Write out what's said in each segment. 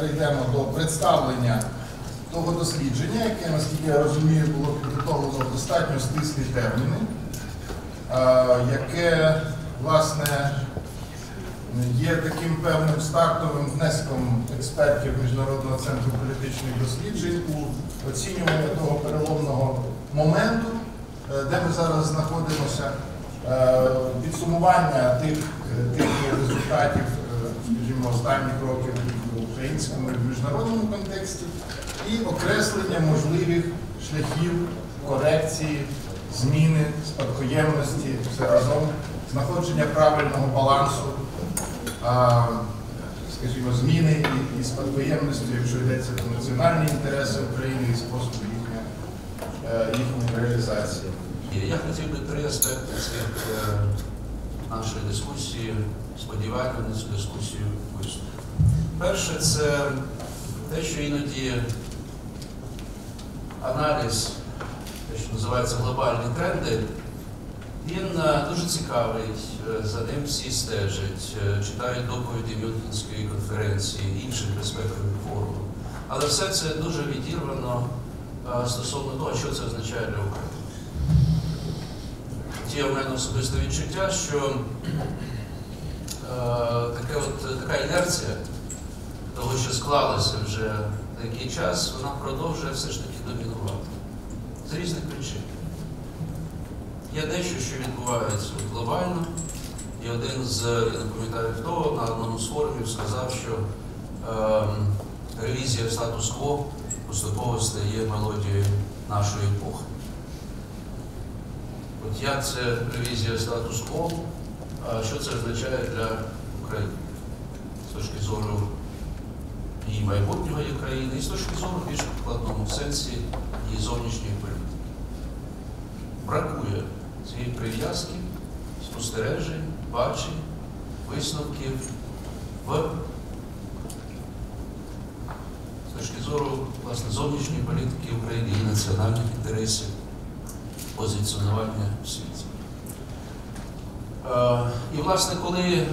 перейдемо до представлення того дослідження, яке, наскільки я розумію, було підготовлено в достатньо стислі терміни, е, яке, власне, є таким певним стартовим внеском експертів Міжнародного центру політичних досліджень у оцінювання того переломного моменту, е, де ми зараз знаходимося, е, підсумування тих, тих результатів, е, скажімо, останніх років українському і в міжнародному контексті, і окреслення можливих шляхів корекції, зміни, спадкоємності, все разом, знаходження правильного балансу скажімо, зміни і, і спадкоємності, якщо йдеться про національні інтереси України і спосіб е, їхньої реалізації. Я хотів би три аспекти е, нашої дискусії, сподівання на цю дискусію. Перше, це те, що іноді аналіз, те, що називається глобальні тренди, він е, дуже цікавий, е, за ним всі стежать, е, читають доповіді Мюнхенської конференції, інших безпекових форумів. Але все це дуже відірвано стосовно того, що це означає для України. Є в мене особисте відчуття, що е, таке от, така інерція того, що склалося вже деякий час, вона продовжує все ж таки домінувати з різних причин. Є дещо, що відбувається глобально, і один з, я не пам'ятаю хто, на одному з форумів сказав, що е, ревізія статус-кво поступово стає мелодією нашої епохи. От як це ревізія статус-кво, що це означає для України з точки зору і майбутнього її країни, і з точки зору більш прикладному сенсі її зовнішньої політики. Бракує цієї прив'язки, спостережень, бачень, висновків в з точки зору власне, зовнішньої політики України і національних інтересів позиціонування в світі. Е, і, власне, коли е,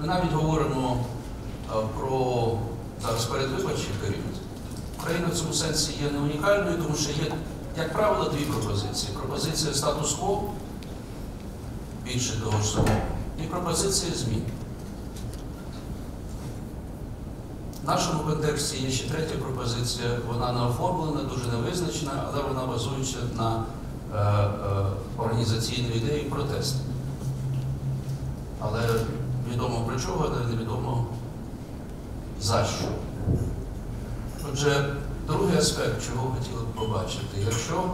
ми навіть говоримо про зараз передвиборчий період, Україна в цьому сенсі є не унікальною, тому що є, як правило, дві пропозиції. Пропозиція статус-кво, більше того ж самого, і пропозиція змін. В нашому контексті є ще третя пропозиція, вона не оформлена, дуже невизначена, але вона базується на е, е, організаційної ідеї протесту. Але відомо про чого, але невідомо за що. Отже, другий аспект, чого хотіли б побачити, якщо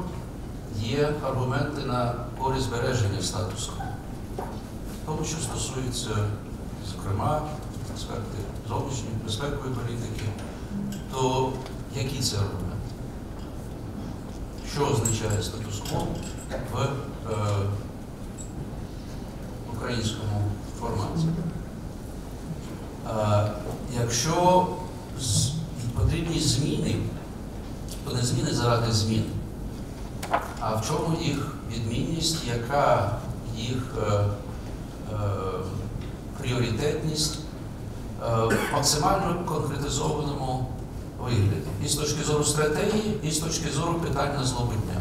є аргументи на користь збереження статусу, тому що стосується, зокрема, аспекти зовнішньої безпекової політики, то які це аргументи? Що означає статус-кво в е, українському форматі? Е, якщо потрібні зміни, то не зміни заради змін, а в чому їх відмінність, яка їх е, е, пріоритетність в максимально конкретизованому вигляді. І з точки зору стратегії, і з точки зору питань на.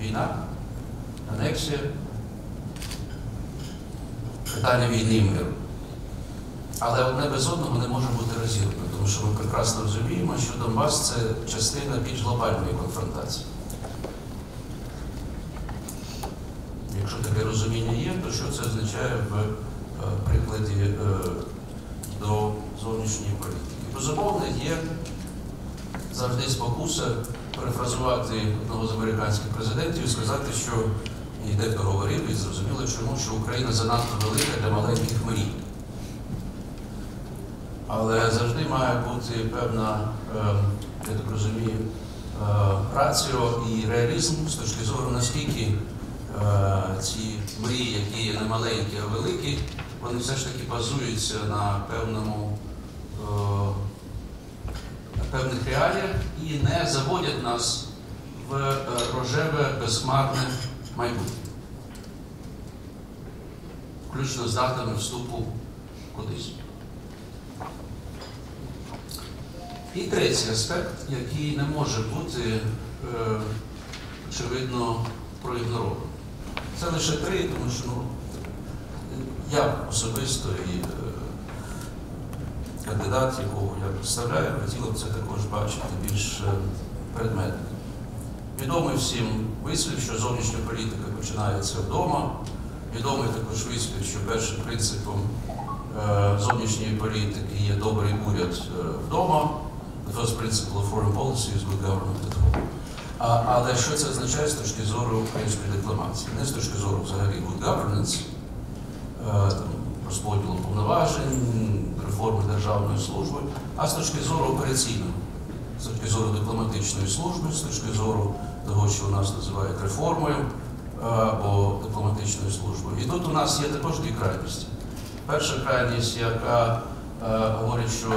Війна, анексія, питання війни і миру. Але одне без одного не може бути розірвано, тому що ми прекрасно розуміємо, що Донбас це частина більш глобальної конфронтації. Якщо таке розуміння є, то що це означає в е, прикладі е, до зовнішньої політики. Безумовно, є завжди спокуса перефразувати одного з американських президентів і сказати, що і дехто говорив, і зрозуміло, чому що Україна занадто велика для маленьких мрій. Але завжди має бути певна, е, я так розумію, е, раціо і реалізм з точки зору, наскільки е, ці мрії, які є не маленькі, а великі, вони все ж таки базуються на певному на певних реаліях і не заводять нас в рожеве, безхмарне майбутнє, включно з датами вступу кудись. І третій аспект, який не може бути, е, очевидно, проігнорований. Це лише три, тому що ну, я особисто і е, кандидат, якого я представляю, хотіло б це також бачити більш е, предметно. Відомий всім вислів, що зовнішня політика починається вдома. Відомий також вислів, що першим принципом е, зовнішньої політики є добрий уряд е, вдома. The first principle of foreign policy is good government at home. А, але що це означає з точки зору української дипломатії? Не з точки зору взагалі good governance, е, там, розподілу повноважень, реформи державної служби, а з точки зору операційного, з точки зору дипломатичної служби, з точки зору того, що у нас називають реформою е, або дипломатичною службою. І тут у нас є також дві крайності. Перша крайність, яка е, говорить, що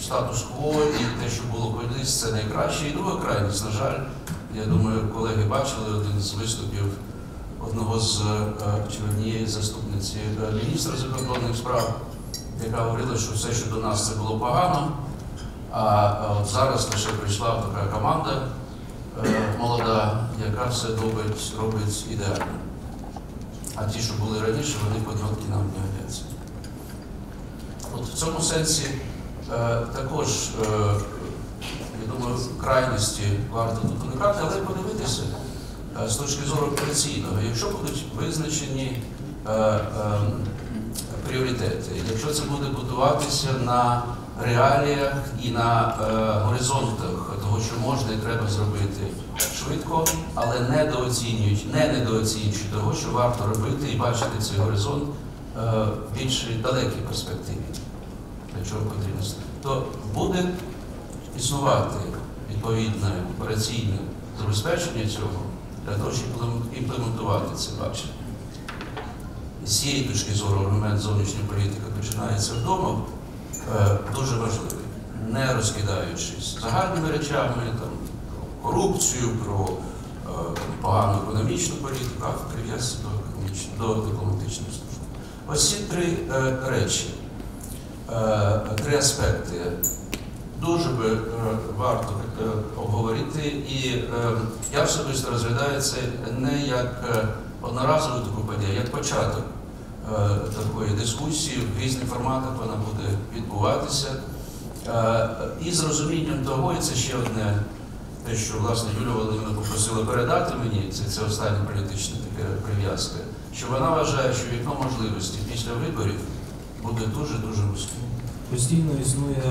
статус-кво і те, що було колись, це найкраще. І друга крайність, на жаль, я думаю, колеги бачили один з виступів одного з е, чи однієї заступниці міністра закордонних справ, яка говорила, що все, що до нас це було погано. А от зараз лише прийшла така команда е, молода, яка все робить, робить ідеально. А ті, що були раніше, вони подробки нам не годяться. От в цьому сенсі також, е, я думаю, крайності варто тут уникати, але подивитися е, з точки зору операційного. Якщо будуть визначені е, е, пріоритети, якщо це буде будуватися на реаліях і на е, горизонтах того, що можна і треба зробити швидко, але недооцінюючи, не недооцінюючи того, що варто робити і бачити цей горизонт е, в більш далекій перспективі, чого потрібно, то буде існувати відповідне операційне забезпечення цього для того, щоб імплементувати це бачення. І з цієї точки зору аргумент зовнішньої політики починається вдома, е, дуже важливий, не розкидаючись загальними речами, там, про корупцію, про е, погану економічну політику, а в до, до дипломатичної служби. Ось ці три е, речі, три аспекти дуже би е, варто е, обговорити, і е, я особисто розглядаю це не як е, одноразову таку подію, як початок е, такої дискусії в різних форматах вона буде відбуватися. Е, І з розумінням того, і це ще одне, те, що власне Юлія Володимирівна попросила передати мені, це, це остання політична така прив'язка, що вона вважає, що вікно можливості після виборів буде дуже-дуже вузьким. Постійно існує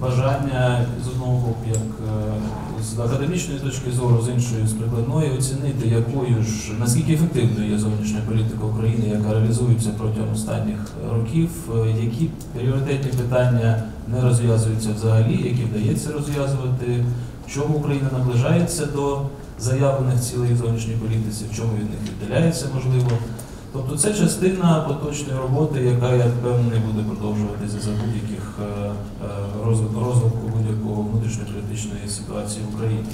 бажання з одного боку, як е, з академічної точки зору, з іншої з прикладної, оцінити, якою ж наскільки ефективною є зовнішня політика України, яка реалізується протягом останніх років, е, які пріоритетні питання не розв'язуються взагалі, які вдається розв'язувати, в чому Україна наближається до заявлених цілей в зовнішній політиці, в чому від них віддаляється можливо. Тобто це частина поточної роботи, яка, я впевнений, буде продовжуватися за будь-яких е, е, розвитку, будь-якого внутрішньополітичної ситуації в Україні.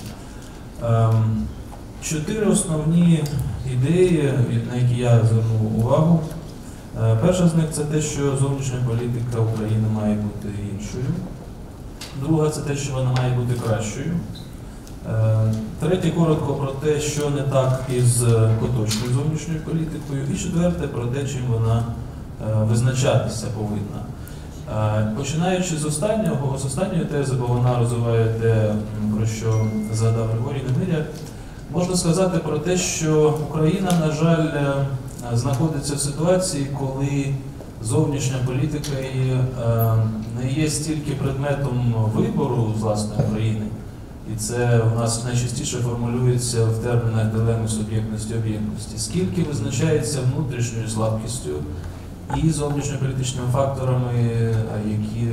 Ем, Чотири основні ідеї, на які я звернув увагу. Е, Перша з них це те, що зовнішня політика України має бути іншою. Друга це те, що вона має бути кращою. Е, Третє коротко про те, що не так із поточною зовнішньою політикою. І четверте про те, чим вона е, визначатися повинна. Е, Починаючи з останнього, з останньої тези, бо вона розвиває те, про що згадав Григорій Немиря, можна сказати про те, що Україна, на жаль, е, знаходиться в ситуації, коли зовнішня політика е, не є стільки предметом вибору власної країни, і це у нас найчастіше формулюється в термінах дилеми суб'єктності об'єктності, скільки визначається внутрішньою слабкістю і зовнішньополітичними факторами, які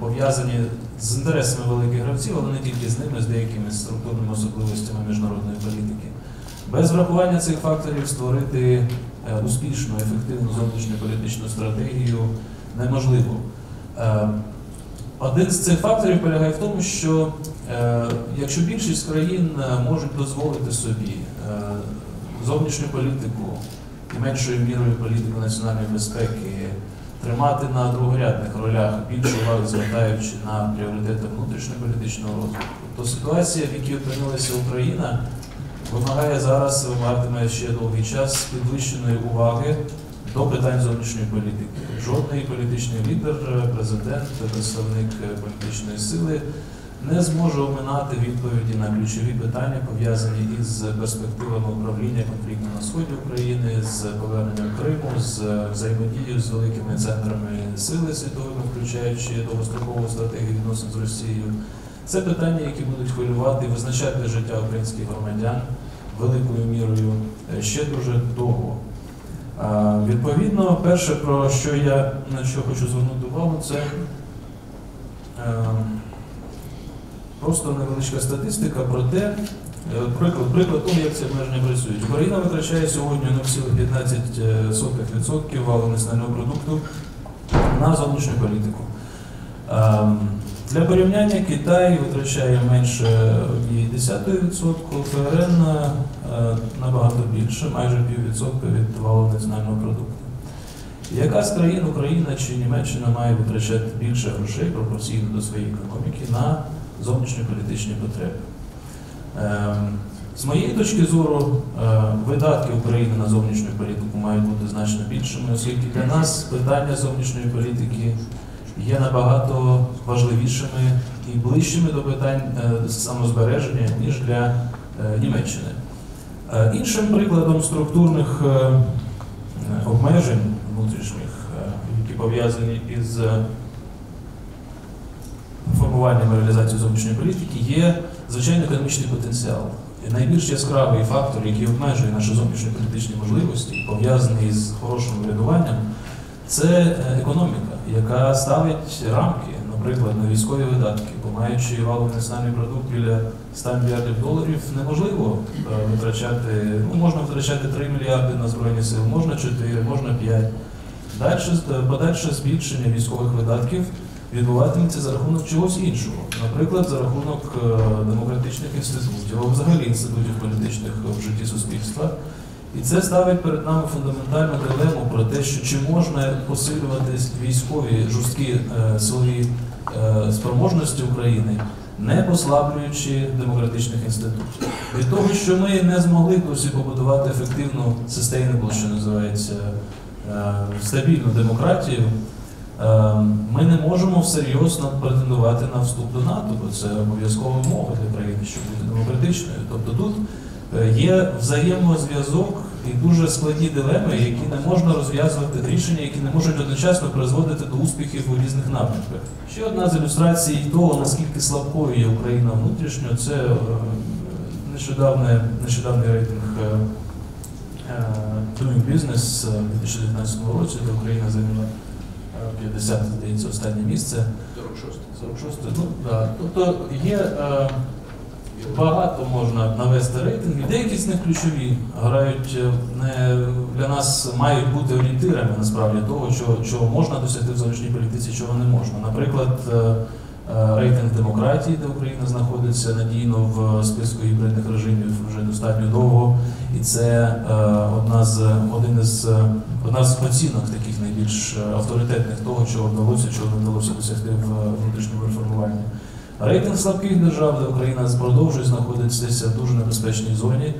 пов'язані з інтересами великих гравців, але не тільки з ними, з деякими структурними особливостями міжнародної політики. Без врахування цих факторів створити е, успішну, ефективну зовнішньополітичну стратегію неможливо. Е, Один з цих факторів полягає в тому, що якщо більшість країн е, можуть дозволити собі е, зовнішню політику і меншою мірою політику національної безпеки тримати на другорядних ролях більше уваги звертаючи на пріоритети внутрішньополітичного розвитку, то ситуація, в якій опинилася Україна, вимагає зараз, вимагатиме ще довгий час підвищеної уваги до питань зовнішньої політики. Жодний політичний лідер, президент, представник політичної сили не зможе оминати відповіді на ключові питання, пов'язані із перспективами управління конфлікту на сході України, з поверненням Криму, з взаємодією з великими центрами сили світовими, включаючи довгострокову стратегію відносин з Росією. Це питання, які будуть хвилювати і визначати життя українських громадян великою мірою ще дуже довго. Відповідно, перше, про що я на що хочу звернути увагу, це е, просто невеличка статистика про те, е, приклад, приклад того, як ці обмеження працюють. Україна витрачає сьогодні 0,15% валового національного продукту на зовнішню політику. Ем, Для порівняння Китай витрачає менше 0,1%, ФРН е, набагато більше, майже піввідсотка від валового національного продукту. Яка з країн Україна чи Німеччина має витрачати більше грошей пропорційно до своєї економіки на зовнішньополітичні потреби? Ем, З моєї точки зору, е, видатки України на зовнішню політику мають бути значно більшими, оскільки для нас питання зовнішньої політики є набагато важливішими і ближчими до питань е, самозбереження, ніж для е, Німеччини. Е, Іншим прикладом структурних е, е, обмежень внутрішніх, які пов'язані із формуванням і реалізацією зовнішньої політики, є звичайно економічний потенціал. І найбільш яскравий фактор, який обмежує наші зовнішньополітичні можливості, пов'язаний з хорошим врядуванням, це е, економіка, яка ставить рамки, наприклад, на військові видатки, бо маючи валовий національний продукт біля 100 мільярдів доларів, неможливо е, витрачати, ну можна витрачати 3 мільярди на збройні сили, можна 4, можна 5. Дальше, е, подальше збільшення військових видатків відбуватиметься за рахунок чогось іншого, наприклад, за рахунок е, демократичних інститутів, або взагалі інститутів політичних в житті суспільства. І це ставить перед нами фундаментальну дилему про те, що чи можна посилювати військові жорсткі е, силові е, спроможності України, не послаблюючи демократичних інститутів. Від того, що ми не змогли досі побудувати ефективну sustainable, що називається е, стабільну демократію, ми не можемо всерйоз претендувати на вступ до НАТО, бо це обов'язкова вимога для країни, щоб бути демократичною. Тобто тут е, є взаємозв'язок і дуже складні дилеми, які не можна розв'язувати рішення, які не можуть одночасно призводити до успіхів у різних напрямках. Ще одна з ілюстрацій того, наскільки слабкою є Україна внутрішньо, це е, нещодавне, нещодавний рейтинг е, Doing Business е, у 2019 році, де Україна зайняла 50, здається, останнє місце. 46. 46, ну да. Тобто є е, багато можна навести рейтингів. Деякі з них ключові грають е, не для нас мають бути орієнтирами насправді того, чого, чого можна досягти в зовнішній політиці, чого не можна. Наприклад, е, е, рейтинг демократії, де Україна знаходиться надійно в списку гібридних режимів вже достатньо довго, і це е, одна з один із е, одна з оцінок таких найбільш е, авторитетних того, чого вдалося, чого не вдалося досягти в е, внутрішньому реформуванні. Рейтинг слабких держав, де Україна продовжує знаходитися в дуже небезпечній зоні,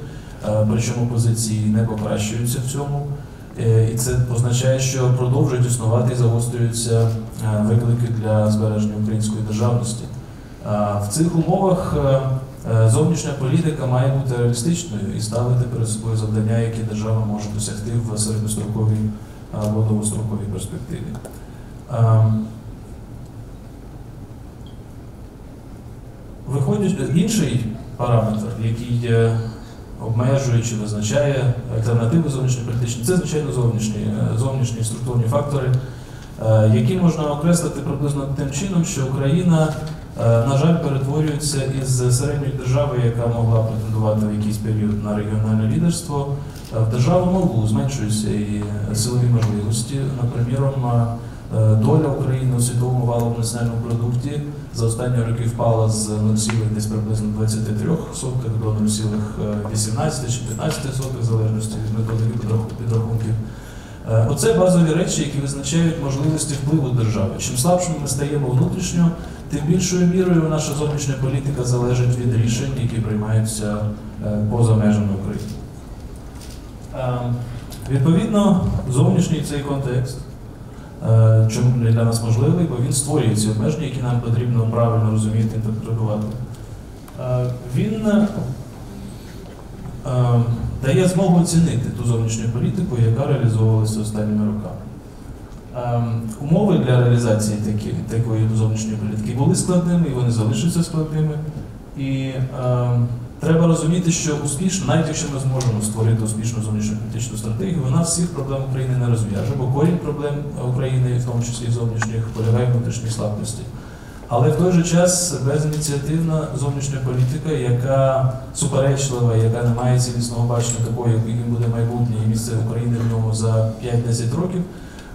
е, причому позиції не покращуються в цьому. Е, І це означає, що продовжують існувати і загострюються е, виклики для збереження української державності. В цих умовах е, зовнішня політика має бути реалістичною і ставити перед собою завдання, які держава може досягти в середньостроковій або довгостроковій перспективі. Виходить інший параметр, який обмежує чи визначає альтернативи зовнішньополітичні, це, звичайно, зовнішні, е, зовнішні структурні фактори, е, які можна окреслити приблизно тим чином, що Україна, е, на жаль, перетворюється із середньої держави, яка могла претендувати в якийсь період на регіональне лідерство, в державу малу зменшуються і силові можливості. Наприклад, доля України у світовому валовому національному продукті за останні роки впала з 0, десь приблизно 23 сотих до 0,18 чи 15 сотих, в залежності від методики підрахунків. Е, Оце базові речі, які визначають можливості впливу держави. Чим слабшими ми стаємо внутрішньо, тим більшою мірою наша зовнішня політика залежить від рішень, які приймаються е, поза межами України. Е, Відповідно, зовнішній цей контекст, е, чому він для нас можливий, бо він створює ці обмеження, які нам потрібно правильно розуміти, інтерпретувати. Е, Він е, е, дає змогу оцінити ту зовнішню політику, яка реалізовувалася останніми роками. Умови для реалізації такі, такої зовнішньої політики були складними, і вони залишаться складними. І треба розуміти, що успішно, навіть якщо ми зможемо створити успішну зовнішньополітичну стратегію, вона всіх проблем України не розв'яже, бо корінь проблем України, в тому числі зовнішніх, полягає в внутрішній слабкості. Але в той же час безініціативна зовнішня політика, яка суперечлива, яка не має цілісного бачення такого, яким буде майбутнє і місце України в ньому за 5-10 років,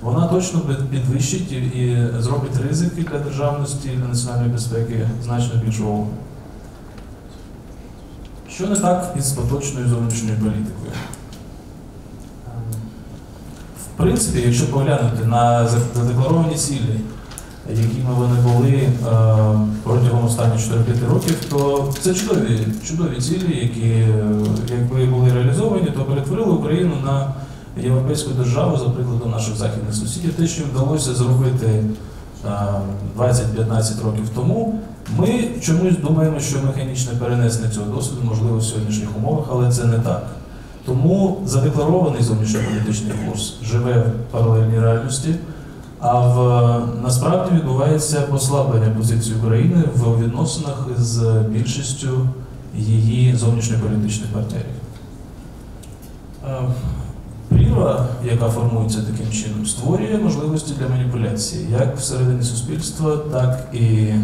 вона точно підвищить і, зробить ризики для державності для національної безпеки значно більшого. Що не так із поточною зовнішньою політикою? В принципі, якщо поглянути на задекларовані цілі, якими вони були е, протягом останніх 4-5 років, то це чудові, чудові цілі, які, е, якби були реалізовані, то перетворили Україну на європейську державу, за прикладом наших західних сусідів. Те, що вдалося зробити е, 20-15 років тому, ми чомусь думаємо, що механічне перенесення цього досвіду можливо в сьогоднішніх умовах, але це не так. Тому задекларований зовнішньополітичний курс живе в паралельній реальності. А в насправді відбувається послаблення позиції України в відносинах з більшістю її зовнішньополітичних партнерів. Е, яка формується таким чином, створює можливості для маніпуляції як всередині суспільства, так і е,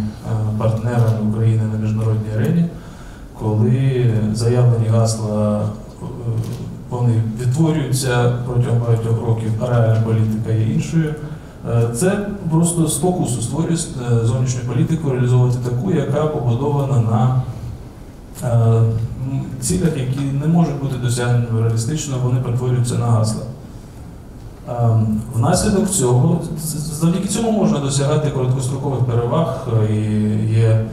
партнерами України на міжнародній арені, коли заявлені гасла е, вони відтворюються протягом багатьох років, а реальна політика є іншою. Е, Це просто спокусу створює е, зовнішню політику реалізовувати таку, яка побудована на цілях, які не можуть бути досягнені реалістично, вони перетворюються на гасла. Е, Внаслідок цього, завдяки цьому можна досягати короткострокових переваг, е, і є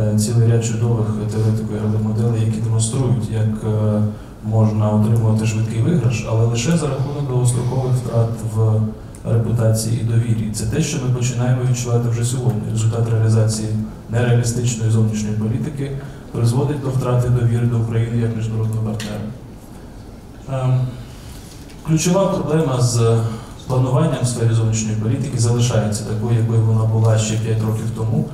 е, цілий ряд чудових теоретико моделей, які демонструють, як е, можна отримувати швидкий виграш, але лише за рахунок довгострокових втрат в репутації і довірі. Це те, що ми починаємо відчувати вже сьогодні. Результат реалізації нереалістичної зовнішньої політики призводить до втрати довіри до України як міжнародного партнера. Ем, Ключова проблема з плануванням в сфері зовнішньої політики залишається такою, якою вона була ще 5 років тому.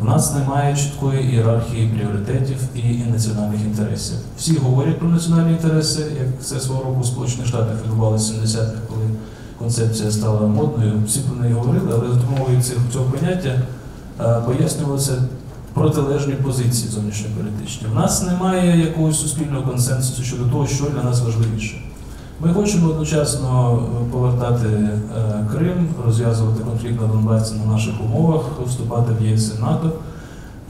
В нас немає чіткої ієрархії пріоритетів і національних інтересів. Всі говорять про національні інтереси, як це свого року в Сполучених Штатах відбувалося в 70-х, коли концепція стала модною. Всі про неї говорили, але за допомогою цього поняття е, пояснювалися протилежні позиції зовнішньополітичні. В нас немає якогось суспільного консенсусу щодо того, що для нас важливіше. Ми хочемо одночасно е, повертати е, Крим, розв'язувати конфлікт на Донбасі на наших умовах, вступати в ЄС і НАТО.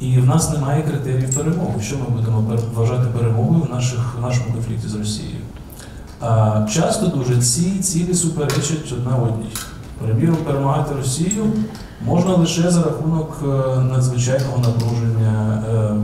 І в нас немає критеріїв перемоги. Що ми будемо вважати перемогою в, наших, в нашому конфлікті з Росією? А, часто дуже ці цілі суперечать одна одній. Приміром, перемагати Росію можна лише за рахунок е, надзвичайного напруження е,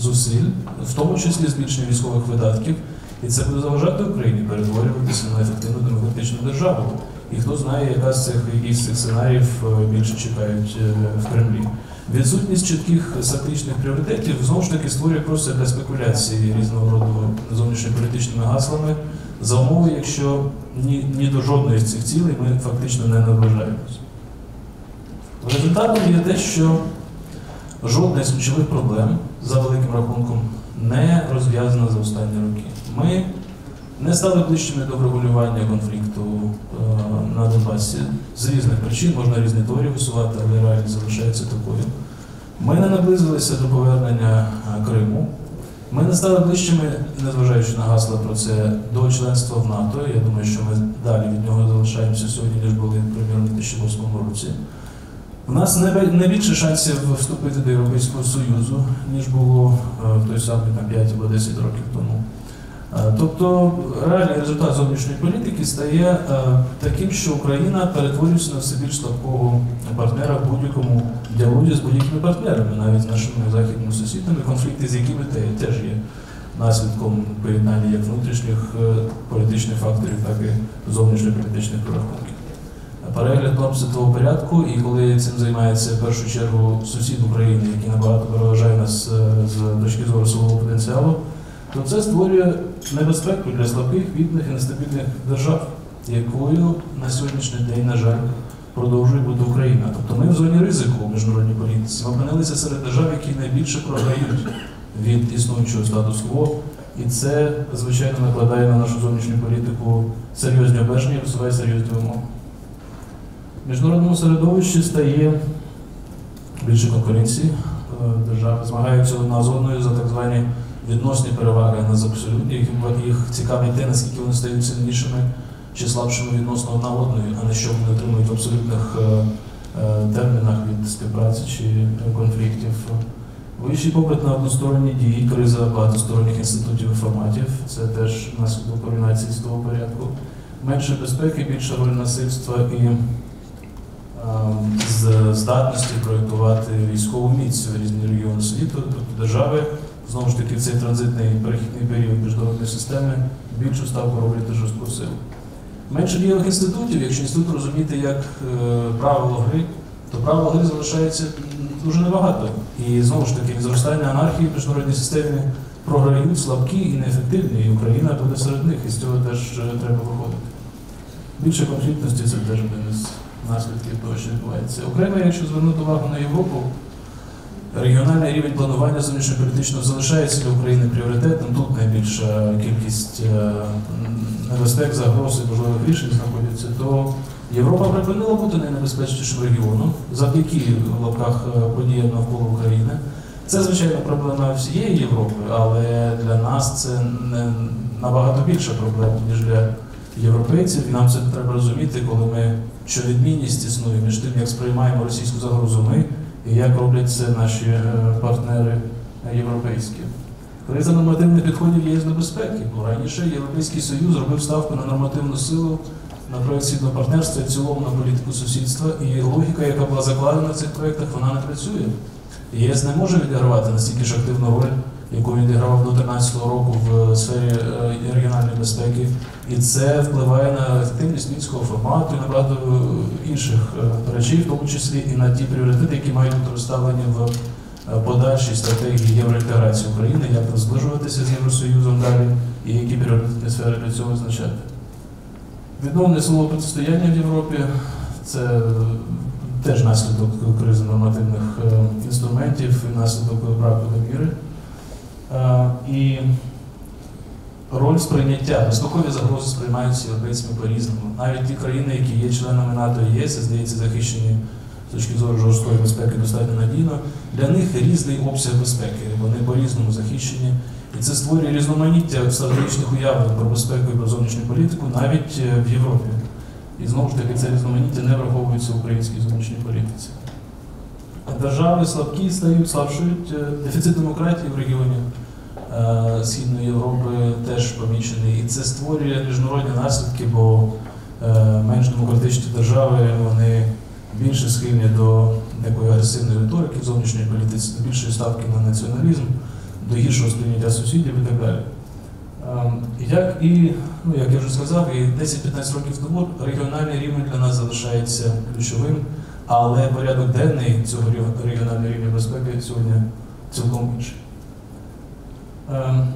зусиль, в тому числі збільшення військових видатків. І це буде заважати Україні перетворюватися на ефективну демократичну державу. І хто знає, яка з цих, які з цих сценаріїв е, більше чекають в Кремлі. Відсутність чітких стратегічних пріоритетів знову ж таки створює просто для спекуляції різного роду зовнішньополітичними гаслами за умови, якщо ні, ні до жодної з цих цілей ми фактично не наближаємося. Результатом є те, що жодна з ключових проблем за великим рахунком не розв'язана за останні роки. Ми не стали ближчими до врегулювання конфлікту е, на Донбасі з різних причин, можна різні теорії висувати, але реальність залишається такою. Ми не наблизилися до повернення е, Криму. Ми не стали ближчими, незважаючи на гасла про це, до членства в НАТО. Я думаю, що ми далі від нього залишаємося сьогодні, ніж були, примірно, в 2008 році. У нас не, більше шансів вступити до Європейського Союзу, ніж було е, в той самий там, 5 або 10 років тому. Е, Тобто реальний результат зовнішньої політики стає е, таким, що Україна перетворюється на все більш слабкого партнера в будь-якому діалозі з будь-якими партнерами, навіть з нашими західними сусідами, конфлікти з якими те- теж є наслідком поєднання як внутрішніх політичних факторів, так і зовнішньополітичних прорахунків. Перегляд норм порядку, і коли цим займається в першу чергу сусід України, який набагато переважає нас е, з точки зору свого потенціалу, то це створює небезпеку для слабких, бідних і нестабільних держав, якою на сьогоднішній день, на жаль, продовжує бути Україна. Тобто ми в зоні ризику в міжнародній політиці. Ми опинилися серед держав, які найбільше програють від існуючого статус-кво, і це, звичайно, накладає на нашу зовнішню політику серйозні обмеження і висуває серйозні вимоги. Міжнародному середовищі стає більше конкуренції. Е, Держави змагаються одна з одною за так звані відносні переваги а не за абсолютні. Їх, їх цікавить те, наскільки вони стають сильнішими чи слабшими відносно одна одної, а не що вони отримують в абсолютних е, е, термінах від співпраці чи конфліктів. Вищий попит на односторонні дії, криза багатосторонніх інститутів і форматів це теж наслідок руйнації того порядку. Менше безпеки, більша роль насильства і з здатності проєктувати військову міць в різні регіони світу, тобто держави, знову ж таки, цей транзитний перехідний період міжнародної системи більшу ставку роблять жорстку силу. Менше дієвих інститутів, якщо інститут розуміти як е, правило гри, то правил гри залишається дуже небагато. І знову ж таки, зростання анархії в міжнародній системі програють слабкі і неефективні, і Україна буде серед них, і з цього теж е, треба виходити. Більше конфліктності це теж із наслідків того, що відбувається. Окремо, якщо звернути увагу на Європу, регіональний рівень планування зовнішньополітичного залишається для України пріоритетом. Тут найбільша кількість е, небезпек, загроз і можливих рішень знаходяться, то Європа припинила бути найнебезпечнішим регіоном завдяки в лапках е, подіям навколо України. Це, звичайно, проблема всієї Європи, але для нас це не набагато більша проблема, ніж для європейців. І нам це треба розуміти, коли ми що відмінність існує між тим, як сприймаємо російську загрозу ми і як роблять це наші е, партнери європейські. Криза нормативних підходів є з небезпеки, бо раніше Європейський Союз робив ставку на нормативну силу, на проєкт східного партнерства і в цілому на політику сусідства. І логіка, яка була закладена в цих проєктах, вона не працює. ЄС не може відігравати настільки ж активну роль, яку він відігравав до 2013 року в сфері е, регіональної безпеки, і це впливає на ефективність мінського формату і на багато е, інших е, речей, в тому числі і на ті пріоритети, які мають бути розставлені в е, подальшій стратегії євроінтеграції України, як нам зближуватися з Євросоюзом далі, і які пріоритетні сфери для цього визначати. Відновлення силового протистояння в Європі це е, теж наслідок кризи нормативних е, інструментів і наслідок браку довіри. Е, І роль сприйняття, безпекові загрози сприймаються європейцями по-різному. Навіть ті країни, які є членами НАТО і ЄС, здається, захищені з точки зору жорсткої безпеки достатньо надійно, для них різний обсяг безпеки, вони по-різному захищені. І це створює різноманіття стратегічних уявлень про безпеку і про зовнішню політику навіть е, в Європі. І знову ж таки це різноманіття не враховується в українській зовнішній політиці. Держави слабкі стають, слабшують. Е, Дефіцит демократії в регіоні е, Східної Європи теж помічений. І це створює міжнародні наслідки, бо е, менш демократичні держави вони більше схильні до такої агресивної риторики в зовнішньої політиці, до більшої ставки на націоналізм, до гіршого сприйняття сусідів і так далі. Ем, Як і, ну як я вже сказав, і 10-15 років тому регіональний рівень для нас залишається ключовим, але порядок денний цього регіонального рівня безпеки сьогодні цілком інший. Ем,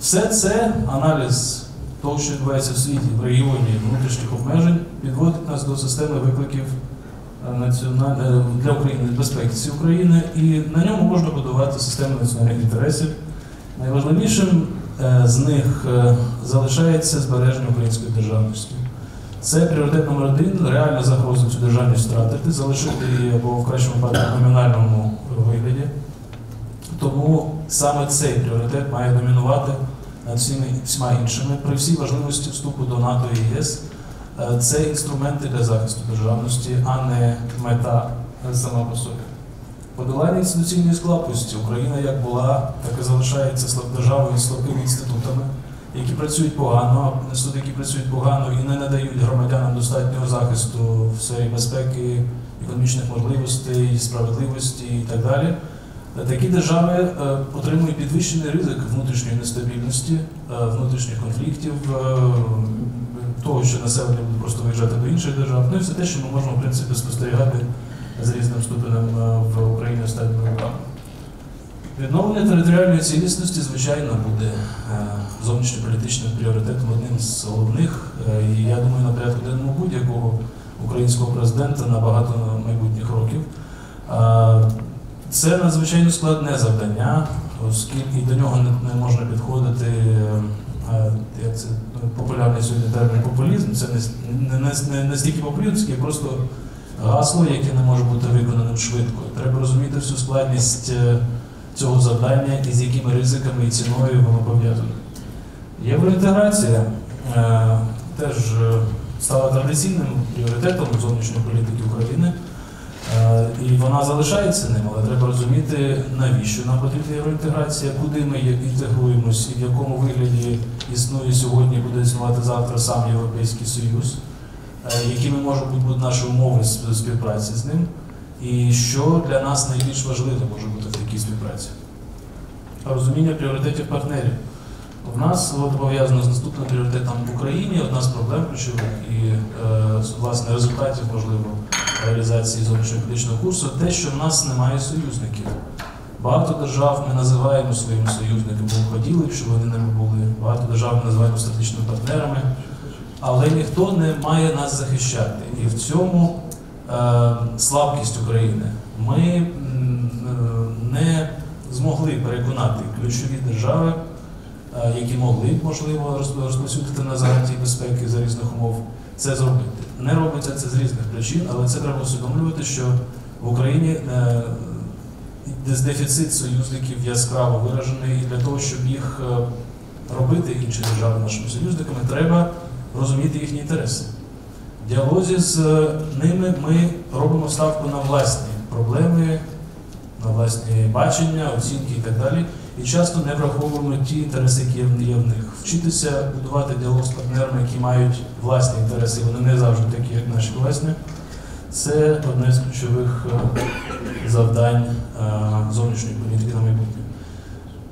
Все це аналіз того, що відбувається в світі, в регіоні внутрішніх обмежень, підводить нас до системи викликів е, е, для України безпеки України, і на ньому можна будувати систему національних інтересів. Найважливішим е, з них залишається збереження української державності. Це пріоритет номер один реальна загроза цю державність втратити, залишити її або в кращому випадку номінальному вигляді. Тому саме цей пріоритет має домінувати над всіми всіма іншими при всій важливості вступу до НАТО і ЄС. Е, Це інструменти для захисту державності, а не мета сама по собі. Подолання інституційної слабкості Україна як була, так і залишається державою слабкими інститутами, які працюють погано, суди, які працюють погано і не надають громадянам достатнього захисту в сфері безпеки, економічних можливостей, справедливості і так далі. Такі держави е, отримують підвищений ризик внутрішньої нестабільності, е, внутрішніх конфліктів, е, того, що населення буде просто виїжджати до інших держав. Ну і все те, що ми можемо в принципі спостерігати з різним ступенем е, в Україні останніми роками. Відновлення територіальної цілісності, звичайно, буде е, зовнішньополітичним пріоритетом одним з головних. Е, І я думаю, на порядку денному будь-якого українського президента на багато майбутніх років. Е, Це надзвичайно складне завдання, оскільки до нього не, можна підходити, як це ну, популярний сьогодні термін популізм. Це не, не, не, стільки популізм, скільки просто гасло, яке не може бути виконаним швидко. Треба розуміти всю складність цього завдання і з якими ризиками і ціною воно пов'язане. Євроінтеграція е, теж е, стала традиційним пріоритетом зовнішньої політики України. Е, І вона залишається ним, але треба розуміти, навіщо нам потрібна євроінтеграція, куди ми інтегруємось і в якому вигляді існує сьогодні, буде існувати завтра сам Європейський Союз, е, якими можуть бути наші умови співпраці з ним, і що для нас найбільш важливе може бути в такій співпраці. Розуміння пріоритетів партнерів. У нас от, пов'язано з наступним пріоритетом в Україні одна з проблем ключових і е, власне результатів можливо реалізації зовнішньополітичного курсу те, що в нас немає союзників. Багато держав ми називаємо своїми союзниками, бо хотіли щоб вони ними були. Багато держав ми називаємо стратегічними партнерами, але ніхто не має нас захищати. І в цьому е, слабкість України. Ми е, не змогли переконати ключові держави, е, які могли б можливо роз- розповсюдити на гарантії безпеки за різних умов, це зробити. Не робиться це з різних причин, але це треба усвідомлювати, що в Україні е, дефіцит союзників яскраво виражений, і для того, щоб їх е, робити інші держави нашими союзниками, треба розуміти їхні інтереси. В діалозі з ними ми робимо ставку на власні проблеми, на власні бачення, оцінки і так далі. І часто не враховуємо ті інтереси, які є в них. Вчитися будувати діалог з партнерами, які мають власні інтереси, вони не завжди такі, як наші власні. Це одне з ключових е, завдань е, зовнішньої політики на майбутнє.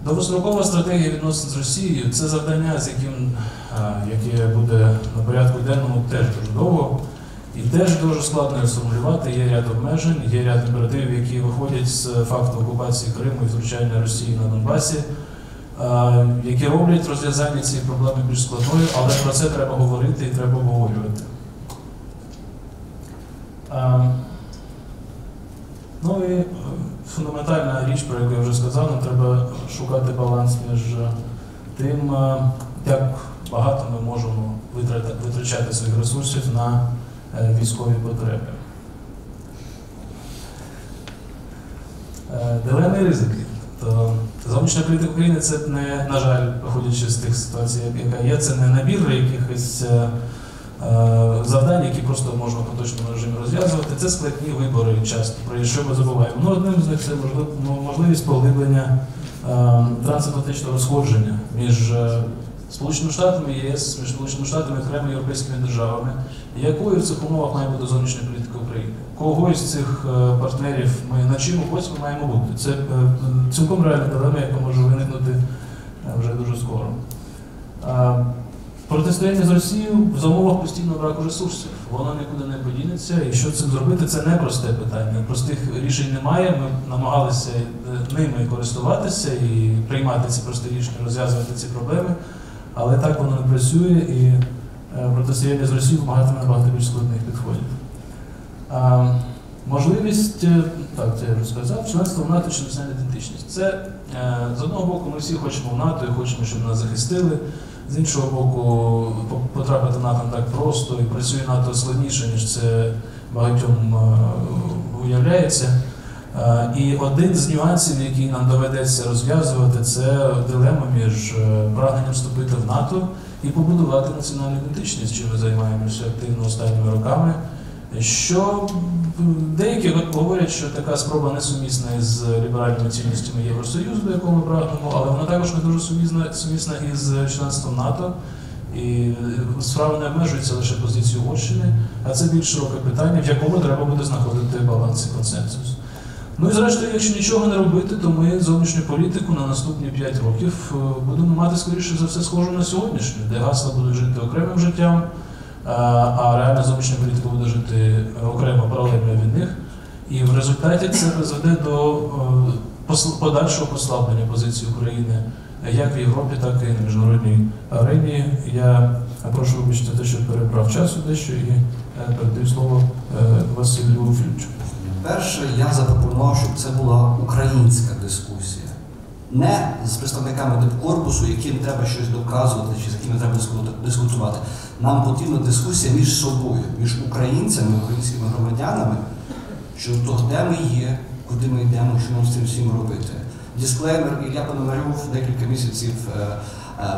Довгострокова стратегія відносин з Росією це завдання, з яким е, яке буде на порядку денному теж дуже довго. І теж дуже складно його сформулювати. Є ряд обмежень, є ряд імперативів, які виходять з факту окупації Криму і втручання Росії на Донбасі, які роблять розв'язання цієї проблеми більш складною, але про це треба говорити і треба обговорювати. Ну і е, фундаментальна річ, про яку я вже сказав, нам треба шукати баланс між тим, е, як багато ми можемо витрачати своїх ресурсів на військові потреби. Е, Дилеми і ризики. То зовнішня політика України це не, на жаль, виходячи з тих ситуацій, яка є, це не набір якихось е, е, завдань, які просто можна в поточному режимі розв'язувати. Це складні вибори часто, про що ми забуваємо. Ну, одним з них це ну, можливість поглиблення е, трансатлантичного розходження між е, Сполученими Штатами ЄС, між Сполученими Штатами і окремими європейськими державами, якою в цих умовах має бути зовнішня політика України? Кого із цих е, партнерів ми на чому ось ми маємо бути? Це е, цілком реальна дилема, яка може виникнути е, вже дуже скоро. Протистояння з Росією за умовах постійного браку ресурсів. Воно нікуди не подінеться. І що цим зробити, це не просте питання. Простих рішень немає. Ми намагалися ними користуватися і приймати ці прості рішення, розв'язувати ці проблеми. Але так воно не працює, і е, протистояння з Росією вимагатиме набагато більш складних підходів. А, можливість, е, так, це я вже сказав, членство в НАТО чи національна ідентичність. Це е, з одного боку, ми всі хочемо в НАТО і хочемо, щоб нас захистили. З іншого боку, потрапити в НАТО так просто і працює НАТО складніше, ніж це багатьом уявляється. Е, І один з нюансів, який нам доведеться розв'язувати, це дилема між е, прагненням вступити в НАТО і побудувати національну ідентичність, чим ми займаємося активно останніми роками. Що деякі говорять, що така спроба несумісна із ліберальними цінностями Євросоюзу, до якого ми прагнемо, але вона також не дуже сумісна, сумісна із членством НАТО. І е, справа не обмежується лише позицією Угорщини, а це більш широке питання, в якому треба буде знаходити баланс і консенсус. Ну і зрештою, якщо нічого не робити, то ми зовнішню політику на наступні 5 років е, будемо мати скоріше за все схожу на сьогоднішню, де гасла будуть жити окремим життям, а- а реальна зовнішня політика буде жити окремо паралельно від них. І в результаті це призведе до е, подальшого послаблення позиції України як в Європі, так і на міжнародній арені. Я прошу вибачити те, що перебрав часу дещо і е, передаю слово е, Василю Філіпчу. Перше, я запропонував, щоб це була українська дискусія. Не з представниками дипкорпусу, яким треба щось доказувати, чи з якими треба дискутувати. Нам потрібна дискусія між собою, між українцями, українськими громадянами щодо того, де ми є, куди ми йдемо, що нам з цим всім робити. Дисклеймер, Ілля Пономарьов декілька місяців е,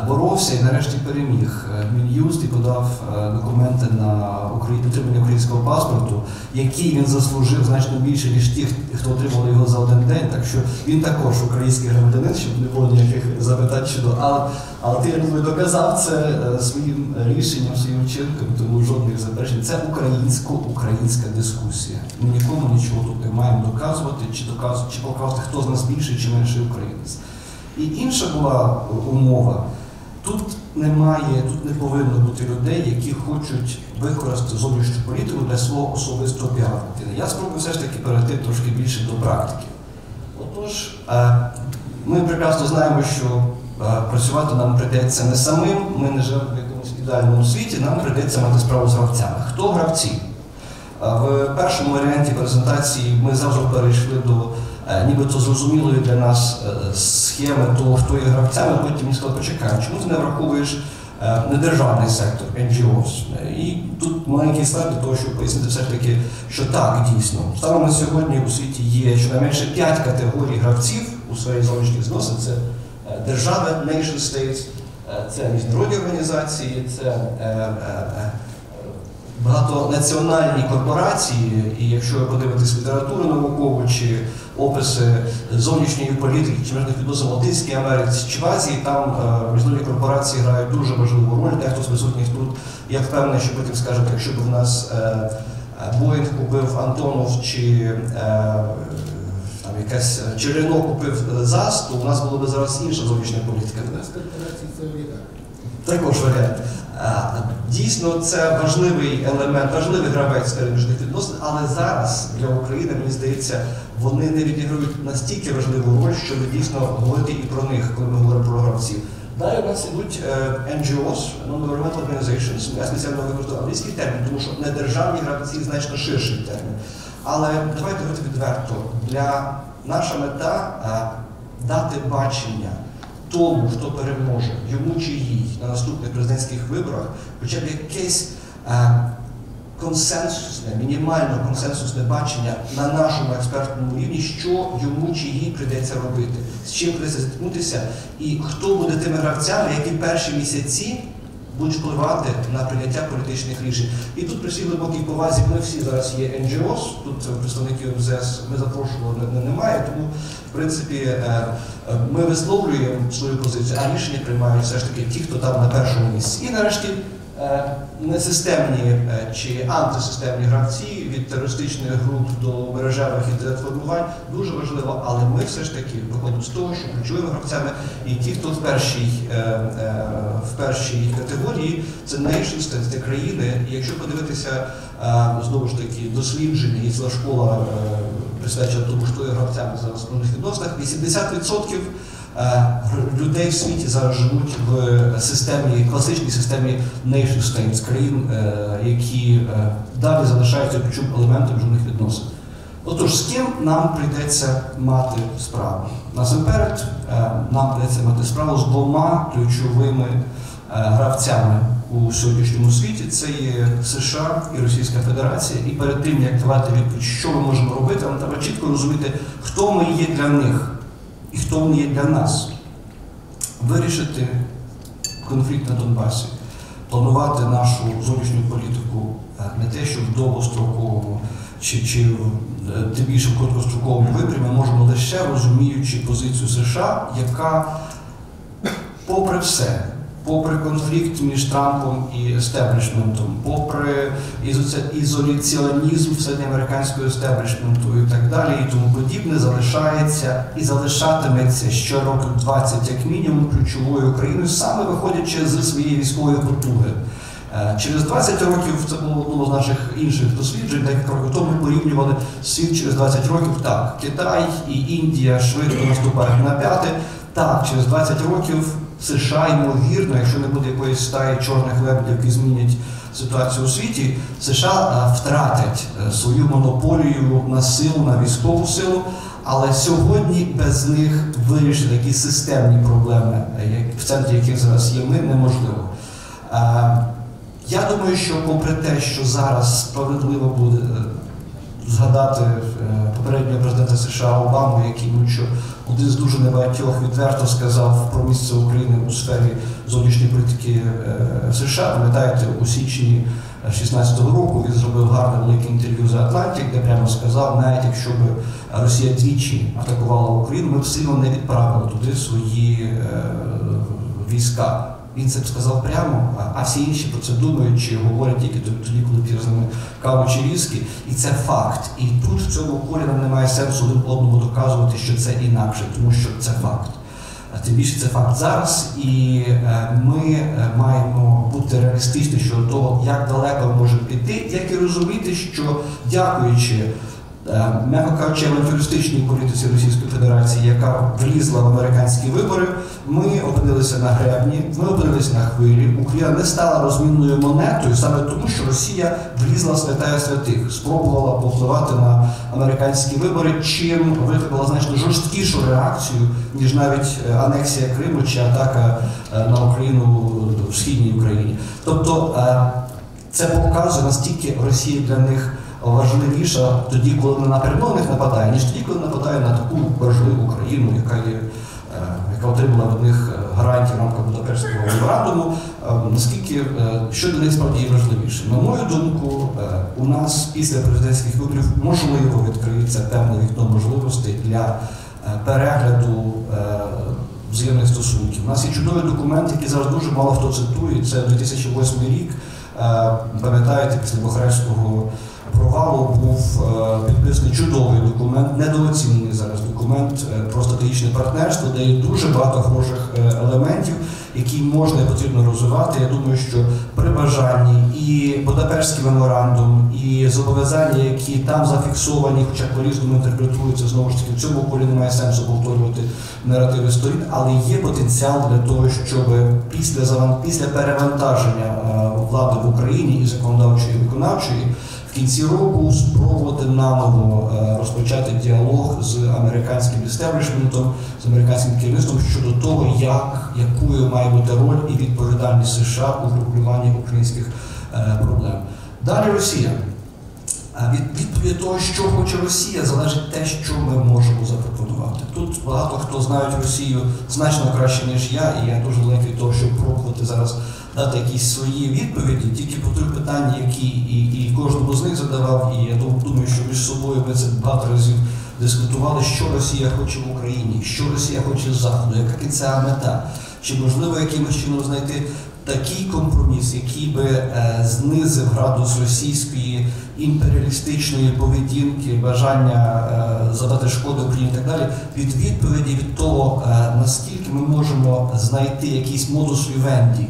боровся і нарешті переміг. Е, Мін'юст і подав е, документи на отримання українського паспорту, який він заслужив значно більше, ніж ті, хто отримали його за один день. Так що він також український громадянин, щоб не було ніяких запитань щодо. Але, але ти я думаю, доказав це е, своїм рішенням, своїм вчинком, тому жодних заперечень. Це українсько-українська дискусія. Ми нікому нічого тут не маємо доказувати, чи доказувати, чи показувати, хто з нас більший чи менший українець. І інша була умова. Тут немає, тут не повинно бути людей, які хочуть використати зовнішню політику для свого особистого піару. Я спробую все ж таки перейти трошки більше до практики. Отож, е, ми прекрасно знаємо, що е, працювати нам прийдеться не самим, ми не живемо в якомусь ідеальному світі, нам прийдеться мати справу з гравцями. Хто гравці? Е, В першому варіанті презентації ми зразу перейшли до нібито зрозумілої для нас е, схеми того, хто є гравцями, потім він сказав, почекай, чому ти не враховуєш е, недержавний сектор, NGOs? І тут маленький слайд для того, щоб пояснити все ж таки, що так, дійсно. Станом на сьогодні у світі є щонайменше 5 категорій гравців у сфері зовнішніх зносин. Це е, держави, nation states, е, це міжнародні організації, це е, е, е, багатонаціональні корпорації, і якщо ви подивитесь літературу наукову чи описи зовнішньої політики чи міжнародних відносин в Латинській Америці чи в Азії, там е, міжнародні корпорації грають дуже важливу роль. Дехто з присутніх тут, я впевнений, що потім скажете, якщо б в нас е, Боїнг купив Антонов чи е, там якась чи Рено купив ЗАЗ, то у нас була б зараз інша зовнішня політика. У це олігархи. Також варіант. Дійсно, це важливий елемент, важливий гравець серед міжнародних відносин, але зараз для України, мені здається, вони не відіграють настільки важливу роль, щоб дійсно говорити і про них, коли ми говоримо про гравців. Далі у нас ідуть е, NGOs, Non-Governmental Organizations. Я спеціально використав англійський термін, тому що недержавні гравці значно ширший термін. Але давайте говорити відверто. Для наша мета е, дати бачення тому, хто переможе, йому чи їй на наступних президентських виборах, хоча б якесь е, консенсусне, мінімально консенсусне бачення на нашому експертному рівні, що йому чи їй прийдеться робити, з чим прийдеться зіткнутися, і хто буде тими гравцями, які перші місяці будуть впливати на прийняття політичних рішень. І тут при всій глибокій повазі ми всі зараз є NGOs, тут представників МЗС ми запрошували не- не- немає, тому в принципі е, е, ми висловлюємо свою позицію, а рішення приймають все ж таки ті, хто там на першому місці. І нарешті несистемні е, чи антисистемні гравці від терористичних груп до мережевих інтернет-формувань дуже важливо, але ми все ж таки виходимо з того, що ключовими гравцями і ті, хто в першій, е, е, в першій категорії, це nation це країни. І якщо подивитися е, знову ж таки дослідження і ціла школа е, присвячена тому, хто є гравцями зараз в відносинах, 80% е, гр- людей в світі зараз живуть в системі, класичній системі nation states, країн, е, які е, далі залишаються ключовим елементом міжнародних відносин. Отож, з ким нам прийдеться мати справу? Насамперед, е, нам прийдеться мати справу з двома ключовими е, гравцями у сьогоднішньому світі. Це є США і Російська Федерація. І перед тим, як давати відповідь, що ми можемо робити, нам треба чітко розуміти, хто ми є для них і хто вони є для нас. Вирішити конфлікт на Донбасі, планувати нашу зовнішню політику е, не те, що в довгостроковому чи, чи е, тим більше в короткостроковому виборі, ми можемо лише розуміючи позицію США, яка, попри все, попри конфлікт між Трампом і естеблішментом, попри ізоляціонізм середньоамериканського естеблішменту і так далі, і тому подібне, залишається і залишатиметься ще років 20 як мінімум ключовою країною, саме виходячи з своєї військової потуги. Е, Через 20 років це було одному з наших інших досліджень, декілька років тому порівнювали світ через 20 років. Так, Китай і Індія швидко наступають на п'яте. Так, через 20 років США, ймовірно, якщо не буде якоїсь стаї чорних лебедів, які змінять ситуацію у світі, США е, втратять е, свою монополію на силу, на військову силу. Але сьогодні без них вирішити якісь системні проблеми, е, в центрі яких зараз є ми, неможливо. Я думаю, що попри те, що зараз справедливо буде згадати е, попереднього президента США Обаму, який що один з дуже небагатьох відверто сказав про місце України у сфері зовнішньої політики е, США. Пам'ятаєте, у січні 16-го року він зробив гарне велике інтерв'ю The Atlantic, де прямо сказав, навіть якщо б Росія двічі атакувала Україну, ми б сильно не відправили туди свої е, війська. Він це сказав прямо, а- всі інші про це думають чи говорять тільки тоді, коли п'є з ними каву чи віскі. І це факт. І тут в цьому полі нам немає сенсу один одному доказувати, що це інакше, тому що це факт. Тим більше це факт зараз, і е, ми е, маємо бути реалістичні щодо того, як далеко ми можемо піти, як і розуміти, що дякуючи, м'яко кажучи, авантюристичній політиці Російської Федерації, яка влізла в американські вибори, ми опинилися на гребні, ми опинилися на хвилі. Україна не стала розмінною монетою саме тому, що Росія влізла в святая святих, спробувала повпливати на американські вибори, чим викликала значно жорсткішу реакцію, ніж навіть е, анексія Криму чи атака е, на Україну в східній Україні. Тобто е, це показує наскільки Росія для них важливіша тоді, коли на них нападає, ніж тоді, коли нападає на таку важливу країну, яка є. е, Яка отримала від них е, гарантії в рамках Будапештського меморандуму, е, наскільки е, що для них справді важливіше. На мою думку, у нас після президентських виборів можливо відкриється певне вікно можливостей для перегляду взаємних стосунків. У нас є чудовий документ, який зараз дуже мало хто цитує. Це 2008 рік. Пам'ятаєте, після Бухарестського провалу був е, підписаний чудовий документ, недооцінений зараз документ е, про стратегічне партнерство, де є дуже багато хороших е, елементів, які можна і потрібно розвивати. Я думаю, що при бажанні і Будапештський меморандум, і зобов'язання, які там зафіксовані, хоча по-різному інтерпретуються, знову ж таки, в цьому полі немає сенсу повторювати наративи сторін, але є потенціал для того, щоб після після перевантаження влади в Україні і законодавчої і виконавчої кінці року спробувати наново е, розпочати діалог з американським істеблішментом, з американським керівництвом щодо того, як якою має бути роль і відповідальність США у врегулюванні українських е, проблем. Далі Росія. Від відповіді того, що хоче Росія, залежить те, що ми можемо запропонувати. Тут багато хто знають Росію значно краще, ніж я, і я дуже далекий від того, щоб пробувати зараз дати якісь свої відповіді, тільки по тих питань, які і, і кожному з них задавав. І я дум- думаю, що між собою ми це багато разів дискутували, що Росія хоче в Україні, що Росія хоче з Заходу, яка кінцева мета, чи можливо якимось чином знайти такий компроміс, який би е, знизив градус російської імперіалістичної поведінки, бажання е, завдати шкоду Україні і так далі, від відповіді від того, е, наскільки ми можемо знайти якийсь модус вівенді,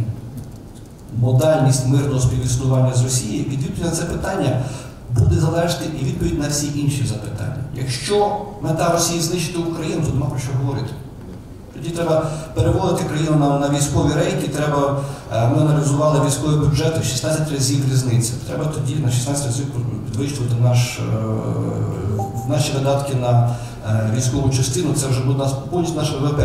модальність мирного співіснування з Росією, від відповіді на це питання буде залежати і відповідь на всі інші запитання. Якщо мета Росії знищити Україну, то нема про що говорити. Тоді треба переводити країну на, на військові рейки. Треба, е, ми аналізували військові бюджети 16 разів різниця. Треба тоді на 16 разів підвищувати наш, е, наші видатки на е, військову частину. Це вже буде нас повністю наш ВВП.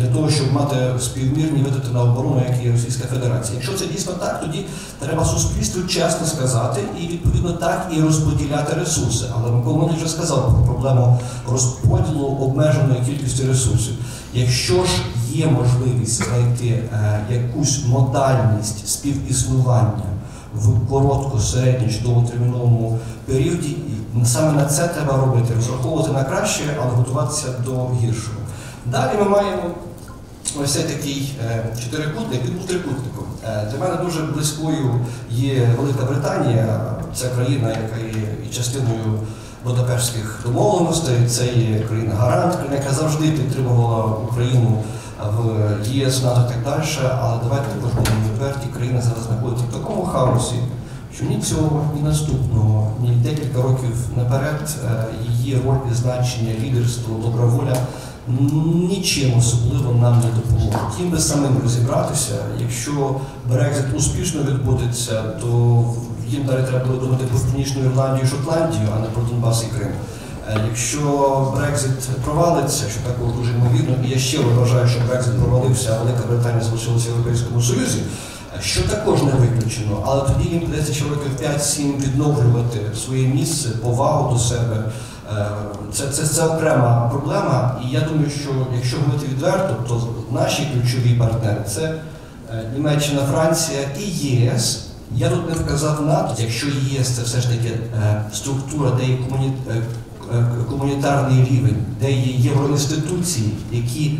Для того, щоб мати співмірні витрати на оборону, як і Російська Федерація. Якщо це дійсно так, тоді треба суспільству чесно сказати і відповідно так і розподіляти ресурси. Але Микола вже сказав про проблему розподілу обмеженої кількості ресурсів. Якщо ж є можливість знайти е, якусь модальність співіснування в коротко, середньо чи довготерміновому періоді. І саме на це треба робити, розраховувати на краще, але готуватися до гіршого. Далі ми маємо ось цей такий е, чотирикутник, він був трикутником. Е, Для мене дуже близькою є Велика Британія, це країна, яка є і частиною Будапештських домовленостей, це є країна гарант, країна, яка завжди підтримувала Україну в ЄС, НАТО і так далі. Але давайте також будемо відверті, країна зараз знаходиться в такому хаосі, що ні цього, ні наступного, ні декілька років наперед е, її роль і значення, лідерство, добра воля нічим особливо нам не допоможе. Тим би самим розібратися, якщо Брекзит успішно відбудеться, то їм далі треба буде думати про Північну Ірландію і Шотландію, а не про Донбас і Крим. Е, Якщо Брекзит провалиться, що також дуже ймовірно, і я щиро вважаю, що Брекзит провалився, а Велика Британія залишилася в Європейському Союзі, е, що також не виключено, але тоді їм придеться ще років 5-7 відновлювати своє місце, повагу до себе. Е, Це, це, це окрема проблема, і я думаю, що якщо говорити відверто, то наші ключові партнери це е, Німеччина, Франція і ЄС. Я тут не вказав НАТО, якщо ЄС це все ж таки е, структура, де є комуні... комунітарний рівень, де є євроінституції, які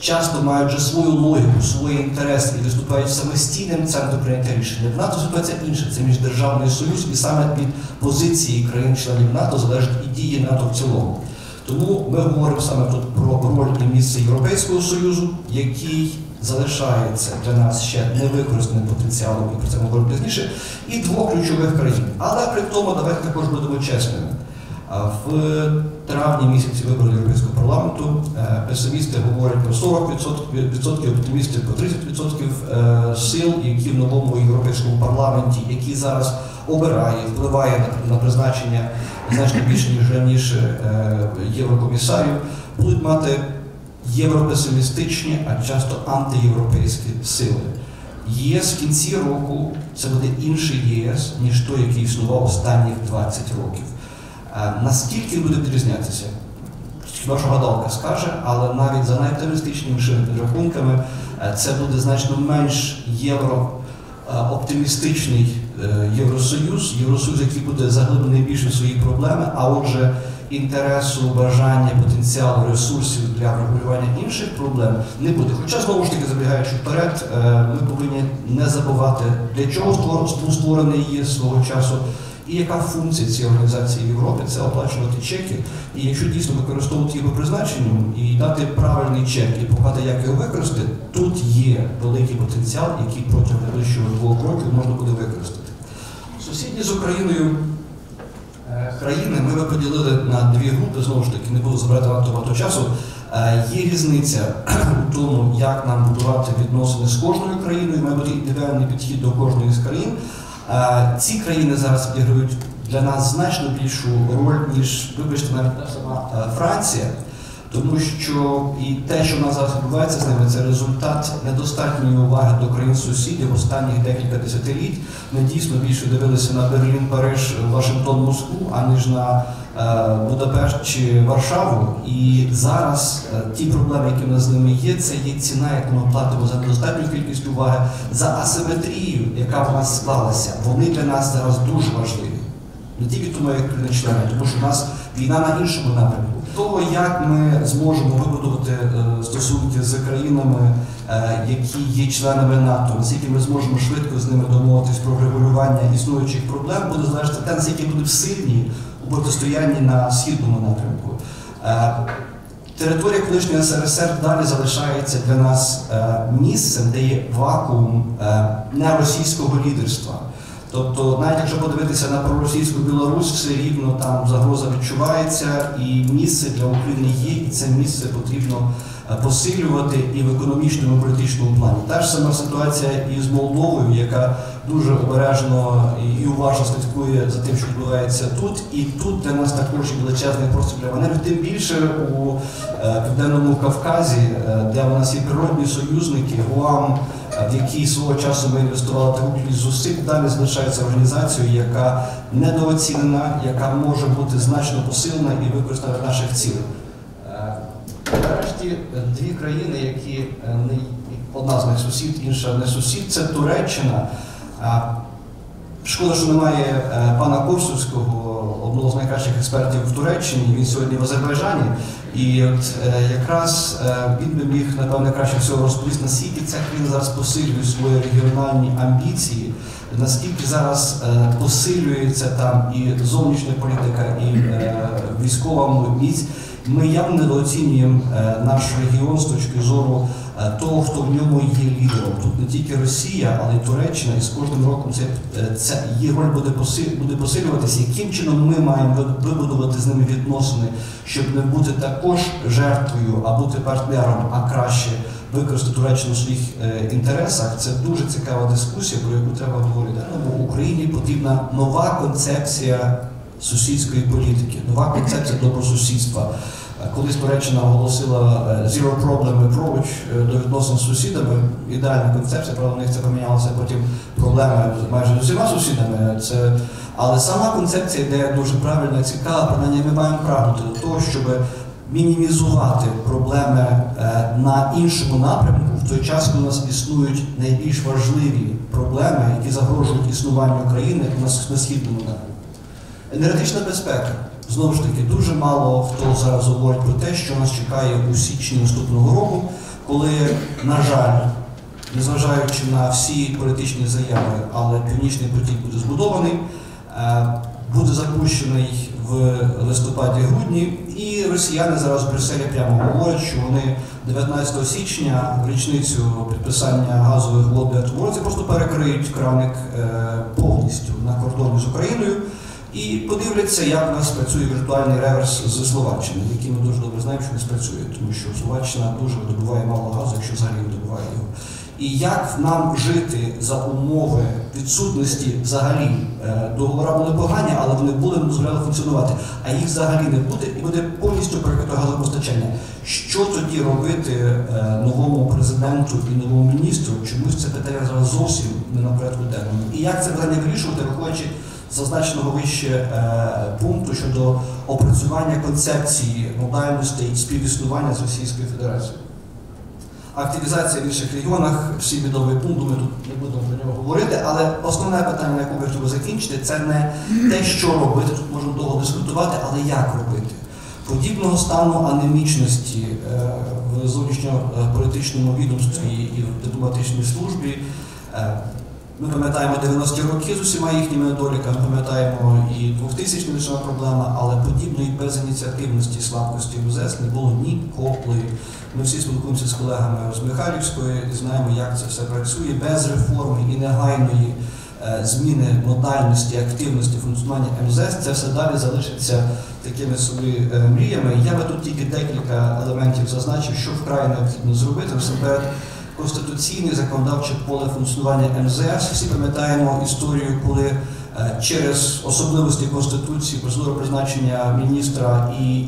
часто мають вже свою логіку, свої інтереси і виступають самостійним центром прийняття рішення. В НАТО ситуація інша, це міждержавний союз, і саме від позиції країн-членів НАТО залежить і дії НАТО в цілому. Тому ми говоримо саме тут про роль і місце Європейського Союзу, який залишається для нас ще невикористаним потенціалом, і про це ми говоримо пізніше, і двох ключових країн. Але при тому давайте також будемо чесними. В травні місяці виборів Європейського парламенту е, песимісти говорять про 40%, відсотків, оптимісти про 30% е, сил, які в новому європейському парламенті, які зараз обирає, впливає на, на призначення значно більше ніж раніше єврокомісарів, будуть мати європесимістичні, а часто антиєвропейські сили. ЄС в кінці року це буде інший єС, ніж той, який існував останніх 20 років. Е, Наскільки буде відрізнятися? Що гадалка скаже, але навіть за найоптимістичнішими підрахунками е, це буде значно менш євро е, Євросоюз, Євросоюз, який буде заглиблений більше в свої проблеми, а отже, інтересу, бажання, потенціалу, ресурсів для врегулювання інших проблем не буде. Хоча знову ж таки забігаючи вперед, ми повинні не забувати, для чого створ- створений ЄС свого часу. І яка функція цієї організації в Європі це оплачувати чеки. І якщо дійсно використовувати його призначенню і дати правильний чек і показати, як його використати, тут є великий потенціал, який протягом найближчого двох років можна буде використати. Сусідні з Україною е, країни ми би поділили на дві групи, знову ж таки, не було забрати надто багато часу. Е, Є різниця у тому, як нам будувати відносини з кожною країною, має бути індивідуальний підхід до кожної з країн. Ці країни зараз відіграють для нас значно більшу роль, ніж, вибачте, навіть сама Франція, тому що і те, що в нас зараз відбувається з ними, це результат недостатньої уваги до країн сусідів останніх декілька десятиліть. Ми дійсно більше дивилися на Берлін, Париж, Вашингтон, Москву, аніж на е, Будапешт чи Варшаву. І зараз е, ті проблеми, які в нас з ними є, це є ціна, яку ми платимо за недостатню кількість уваги, за асиметрію, яка в нас склалася. Вони для нас зараз дуже важливі. Не тільки тому, як країни-члени, тому що в нас війна на іншому напрямку. Того, як ми зможемо вибудувати е, стосунки з країнами, е, які є членами НАТО, наскільки ми зможемо швидко з ними домовитись про врегулювання існуючих проблем, буде залежати те, наскільки будуть сильні у протистоянні на східному напрямку. Е, Територія колишньої СРСР далі залишається для нас місцем, де є вакуум е, неросійського лідерства. Тобто, навіть якщо подивитися на проросійську Білорусь, все рівно там загроза відчувається, і місце для України є, і це місце потрібно е, посилювати і в економічному, і політичному плані. Та ж сама ситуація і з Молдовою, яка дуже обережно і- уважно слідкує за тим, що відбувається тут. І тут для нас також є величезний простір для маневрів, тим більше у е, південному Кавказі, е, де у нас є природні союзники, ГУАМ, в який свого часу ми інвестували таку зусиль, далі залишається організацією, яка недооцінена, яка може бути значно посилена і використана в наших цілях. Е, Нарешті е, дві країни, які е, не одна з них сусід, інша не сусід, це Туреччина. Шкода, що немає пана Корсунського, одного з найкращих експертів в Туреччині. Він сьогодні в Азербайджані. І от е, якраз е, він би міг, напевне, краще всього розповісти, наскільки ця країна зараз посилює свої регіональні амбіції, наскільки зараз е, посилюється там і зовнішня політика, і військова міць. Ми явно недооцінюємо наш регіон з точки зору того, хто в ньому є лідером. Тут не тільки Росія, але й Туреччина, і з кожним роком це, е, це її роль буде буде посилюватися. Яким чином ми маємо вибудувати з ними відносини, щоб не бути також жертвою, а бути партнером, а краще використати Туреччину в своїх е, інтересах. Це дуже цікава дискусія, про яку треба говорити. Ну, бо Україні потрібна нова концепція сусідської політики, нова концепція добросусідства. Колись Туреччина оголосила е, Zero Problem Approach е, до відносин з сусідами. Ідеальна концепція, правда, в них це помінялося потім проблеми майже з усіма сусідами. Це... Але сама концепція ідея дуже правильна і цікава, принаймні ми маємо прагнути до того, щоб мінімізувати проблеми е, на іншому напрямку в той час, коли у нас існують найбільш важливі проблеми, які загрожують існуванню країни на східному напрямку. Енергетична безпека. Знову ж таки, дуже мало хто зараз говорить про те, що нас чекає у січні наступного року, коли, на жаль, незважаючи на всі політичні заяви, але північний потік буде збудований, е, буде запущений в листопаді-грудні, і росіяни зараз в Брюсселі прямо говорять, що вони 19 січня, в річницю підписання газових угод Бетворці, просто перекриють краник е, повністю на кордоні з Україною. І подивляться, як у нас працює віртуальний реверс з Словаччини, який ми дуже добре знаємо, що не спрацює, тому що Словаччина дуже видобуває мало газу, якщо взагалі видобуває його. І як нам жити за умови відсутності взагалі е, договора були погані, але вони були дозволяли функціонувати, а їх взагалі не буде, і буде повністю перекрито газопостачання. Що тоді робити е, новому президенту і новому міністру? Чомусь це питання зараз зовсім не на порядку денному. І як це питання вирішувати, виходячи зазначеного вище е, пункту щодо опрацювання концепції модальності і співіснування з Російською Федерацією. Активізація в інших регіонах, всі відомі пункти, ми тут не будемо про нього говорити, але основне питання, на якому я хотів закінчити, це не те, що робити, тут можемо довго дискутувати, але як робити. Подібного стану анемічності е, в зовнішньополітичному відомстві і в дипломатичній службі. Ми пам'ятаємо 90-ті роки з усіма їхніми недоліками, пам'ятаємо і 2000 лише проблема, але подібної безініціативності слабкості МЗС не було ніколи. Ми всі спілкуємося з колегами з Михайлівської і знаємо, як це все працює без реформи і негайної е, зміни модальності, активності функціонування МЗС. Це все далі залишиться такими собі е, мріями. Я би тут тільки декілька елементів зазначив, що вкрай необхідно зробити. Насамперед, конституційне законодавче поле функціонування МЗС. Всі пам'ятаємо історію, коли е, через особливості Конституції процедура призначення міністра і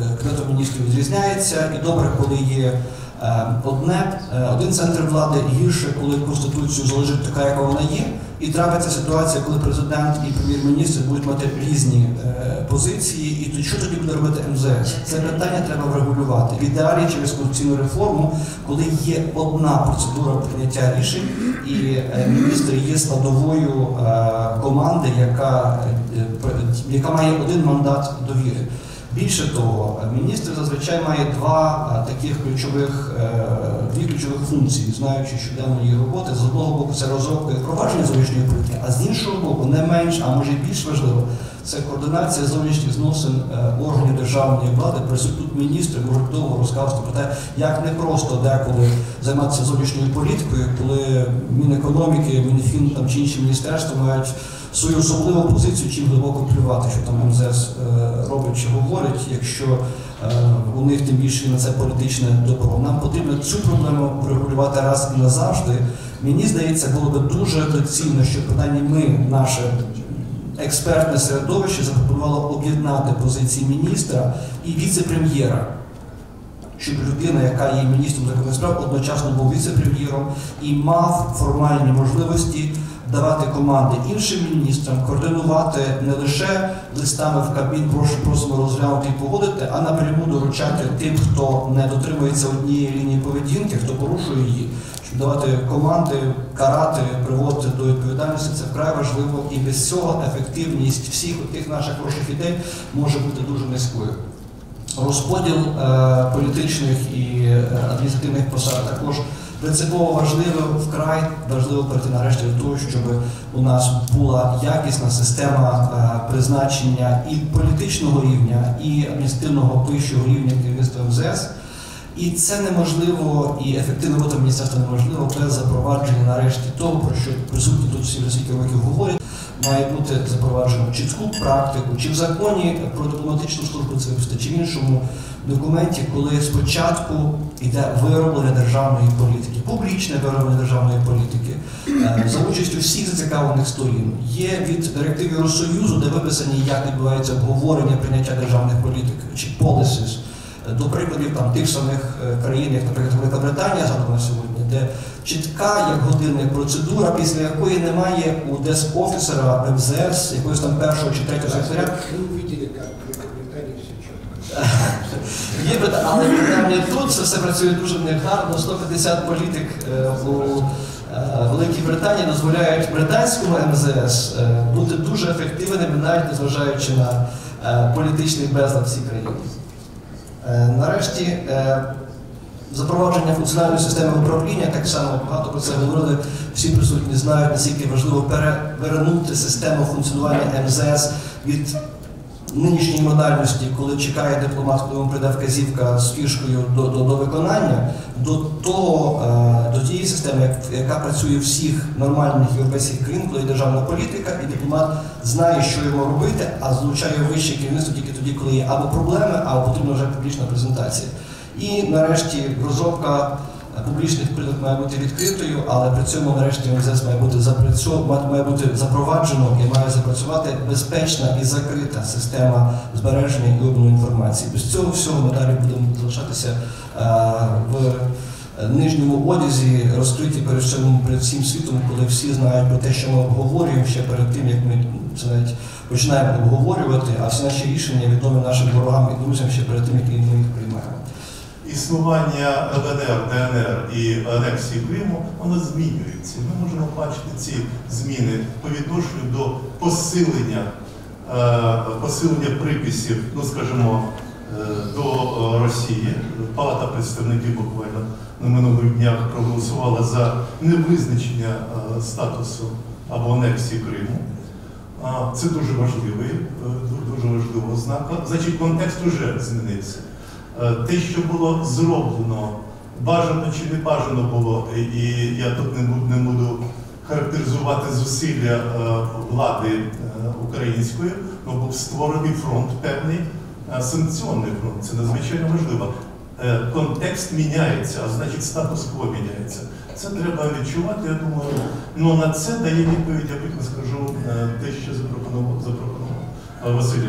е, Кабінету міністрів відрізняється. І добре, коли є е, одне, один центр влади, гірше, коли Конституцію залежить така, яка вона є. І трапиться ситуація, коли президент і прем'єр-міністр будуть мати різні е, позиції, і то що тоді буде робити МЗС? Це питання треба врегулювати. В ідеалі через конституційну реформу, коли є одна процедура прийняття рішень, і е, міністр є складовою е, команди, яка, е, яка має один мандат довіри. Більше того, міністр зазвичай має два е, таких ключових е, дві ключових функції, знаючи щоденної її роботи. З одного боку, це розробка і впровадження зовнішньої політики, а з іншого боку, не менш, а може більш важливо, це координація зовнішніх зносин е, органів державної влади. Тут міністри можуть довго розказувати про те, як не просто деколи займатися зовнішньою політикою, коли Мінекономіки, Мінфін там чи інші міністерства мають свою особливу позицію, чим глибоко плювати, що там МЗС е, робить чи говорить, якщо е, у них тим більше на це політичне добро. Нам потрібно цю проблему врегулювати раз і назавжди. Мені здається, було би дуже доцільно, що принаймні ми, наше експертне середовище, запропонувало об'єднати позиції міністра і віце-прем'єра. Щоб людина, яка є міністром закордонних справ, одночасно був віце-прем'єром і мав формальні можливості давати команди іншим міністрам, координувати не лише листами в кабін, прошу просимо розглянути і погодити, а напряму доручати тим, хто не дотримується однієї лінії поведінки, хто порушує її, давати команди, карати, приводити до відповідальності. Це вкрай важливо, і без цього ефективність всіх тих наших хороших ідей може бути дуже низькою. Розподіл е, політичних і е, адміністративних посад також принципово важливо, вкрай важливо перейти нарешті до того, щоб у нас була якісна система е, призначення і політичного рівня, і адміністративного вищого рівня керівництва МЗС. І це неможливо, і ефективна робота міністерства неможливо без запровадження нарешті того, про що присутні тут всі скільки років говорять. Має бути запроваджено чітку практику, чи в законі про дипломатичну службу це чи в іншому документі, коли спочатку йде вироблення державної політики, публічне вироблення державної політики е, за участю всіх зацікавлених сторін. Є від директив Євросоюзу, де виписані, як відбувається обговорення прийняття державних політик чи policies. До прикладів там тих самих е, країн, як, наприклад, Велика Британія згадана сьогодні, де чітка як годинник процедура, після якої немає у деск-офісера МЗС, якогось там першого чи третього секретаря, четко. Є але принаймні тут це все працює дуже негарно. 150 політик е, у е, Великій Британії дозволяють британському МЗС бути дуже ефективними, навіть незважаючи на політичний безлад всій країні. Е, Нарешті е, запровадження функціональної системи управління, так само багато про це говорили, всі присутні знають, наскільки важливо перевернути систему функціонування МЗС від нинішньої модальності, коли чекає дипломат, коли йому прийде вказівка з фішкою до, до, до виконання, до того, е, до тієї системи, яка працює в всіх нормальних європейських країн, коли є державна політика, і дипломат знає, що йому робити, а залучає вище керівництво тільки тоді, коли є або проблеми, або потрібна вже публічна презентація. І нарешті розробка публічних політик має бути відкритою, але при цьому нарешті МЗС має бути має бути запроваджено і має запрацювати безпечна і закрита система збереження і обміну інформації. Без цього всього ми далі будемо залишатися е, в нижньому одязі, розкриті перед всім, перед всім світом, коли всі знають про те, що ми обговорюємо ще перед тим, як ми це навіть починаємо обговорювати, а всі наші рішення відомі нашим ворогам і друзям ще перед тим, як ми їх приймаємо. Існування ЛНР, ДНР і анексії Криму, воно змінюється. Ми можемо бачити ці зміни по відношенню до посилення, е, посилення приписів, ну скажімо, е, до Росії. Палата представників буквально на минулих днях проголосувала за невизначення е, статусу або анексії Криму. Це дуже важливий, дуже важлива ознака. Значить, контекст вже змінився. Е, Те, що було зроблено, бажано чи не бажано було, і- я тут не буду, не буду характеризувати зусилля е, влади е, української, ну, був створений фронт певний, санкціонний фронт. Це надзвичайно важливо. Контекст міняється, а значить статус-кво міняється. Це треба відчувати, я думаю. Ну на це дає відповідь, я потім скажу те, що запропонував запропонував е, Василем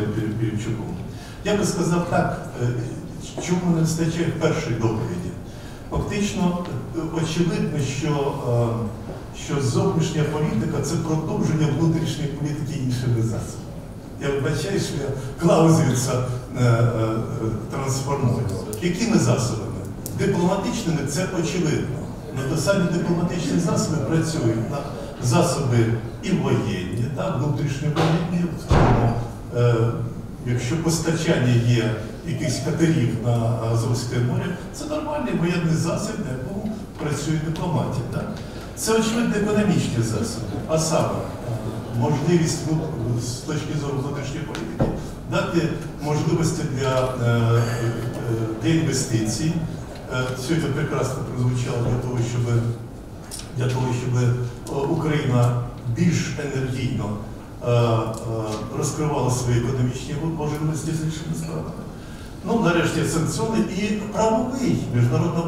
Я би сказав так, чому не вистачає в першій доповіді. Фактично, е, очевидно, що, е, що зовнішня політика це продовження внутрішньої політики іншими засобами. Я вбачаю, що я клаузиця е, трансформую. Якими засобами? Дипломатичними це очевидно. На самі дипломатичні засоби працюють на засоби і воєнні, так, внутрішньовоєнні, якщо постачання є якихось катерів на Азовське море, це нормальний воєнний засіб, на якому працює дипломатія. Так? Це очевидно економічні засоби, а саме можливість з точки зору внутрішньої політики дати можливості для, е, е, для інвестицій. Е, Сьогодні прекрасно прозвучало для того, щоб для того, щоб е, Україна більш енергійно розкривала свої економічні можливості з іншими странами. Ну, нарешті санкціони і правовий міжнародне,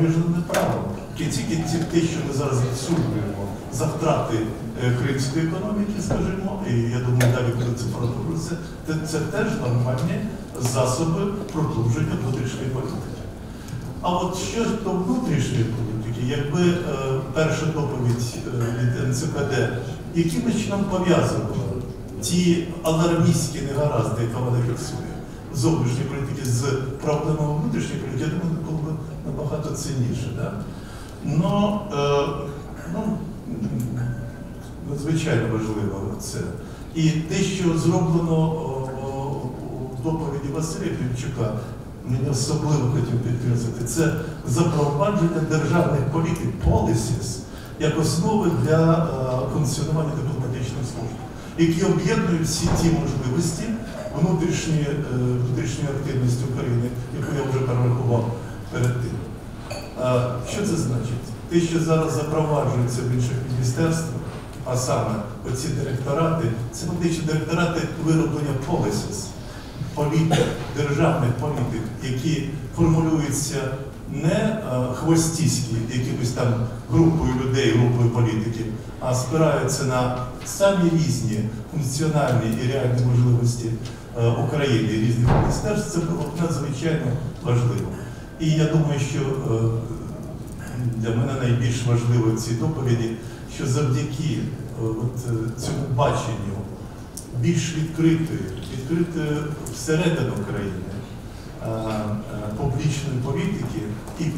міжнародне право. Кінці кінців те, що ми зараз відсуджуємо за втрати е, кримської економіки, скажімо, і я думаю, далі буде це продовжується, це, теж нормальні засоби продовження внутрішньої політики. А от що до внутрішньої політики, якби е, перша доповідь е, від НЦКД якимось чином пов'язувала ті алармістські негаразди, які вона фіксує зовнішньої політики з проблемами внутрішньої політики, я думаю, було б набагато цінніше. Да? Но, е, ну, надзвичайно важливо це. І те, що зроблено о, у доповіді Василя Клімчука, мені особливо хотів підкреслити, це запровадження державних політик policies як основи для е, функціонування дипломатичних служб, які об'єднують всі ті можливості внутрішньої, е, внутрішньої активності України, яку я вже перерахував перед тим. Що це значить? Те, що зараз запроваджується в інших міністерствах, а саме оці директорати, це фактично директорати вироблення policies, політик, державних політик, які формулюються не хвостійські якимось там групою людей, групою політиків, а спираються на самі різні функціональні і реальні можливості України різних міністерств, це було надзвичайно важливо. І я думаю, що е, для мене найбільш важливо в цій доповіді, що завдяки е, от, е, цьому баченню більш відкритої, відкритої всередину країни е, е, публічної політики і е,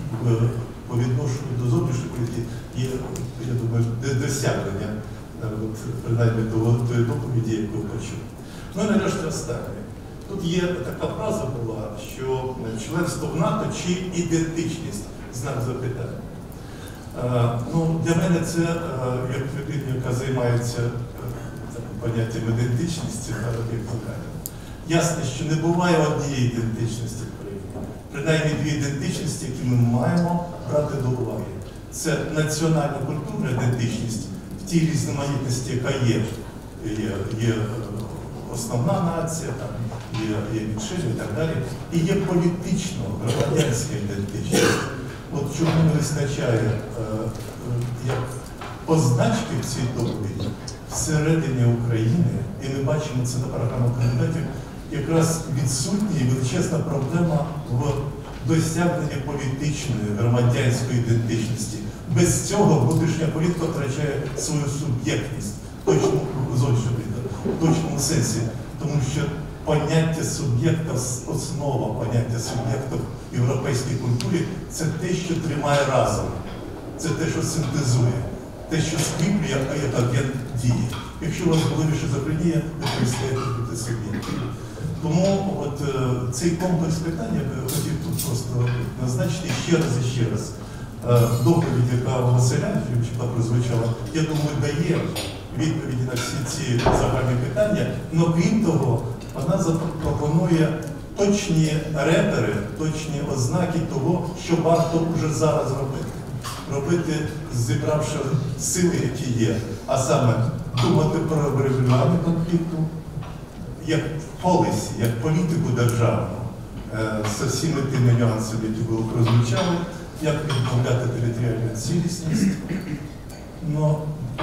по відношенню до зовнішньої політики є, я думаю, досягнення е, принаймні того тої доповіді, яку я почув. Ну і нарешті останнє. Тут є така фраза була, що членство в НАТО чи ідентичність знак запитання. Е, Ну, для мене це, е, як людина, яка займається е, поняттям ідентичності, як загально. Ясно, що не буває однієї ідентичності в країні. Принаймні дві ідентичності, які ми маємо брати до уваги. Це національна культурна ідентичність в тій різноманітності, яка є. Є, є е, основна нація, там, є, меншини і так далі. І є політично громадянська ідентичність. От чому не вистачає е, е, як позначки в цій доповіді всередині України, і ми бачимо це на програмах кандидатів, якраз відсутня і величезна проблема в досягненні політичної громадянської ідентичності. Без цього внутрішня політика втрачає свою суб'єктність, точно політику, в точному сенсі, тому що поняття суб'єкта, основа поняття суб'єкта в європейській культурі це те, що тримає разом, це те, що синтезує, те, що скріплює, а як агент дії. Якщо у вас головіше запредіє, ви перестаєте бути суб'єктом. Тому от е, цей комплекс питань, я би хотів тут просто назначити ще раз і ще раз. Е, доповідь, яка Василя Фімчука прозвучала, я думаю, дає відповіді на всі ці загальні питання. але крім того, вона запропонує точні репери, точні ознаки того, що варто вже зараз робити. Робити, зібравши сили, які є, а саме думати про врегулювання конфлікту, як полісі, як політику державну е, з всіми тими нюансами, які були прозвучали, як відмовляти територіальну цілісність. Ну, е,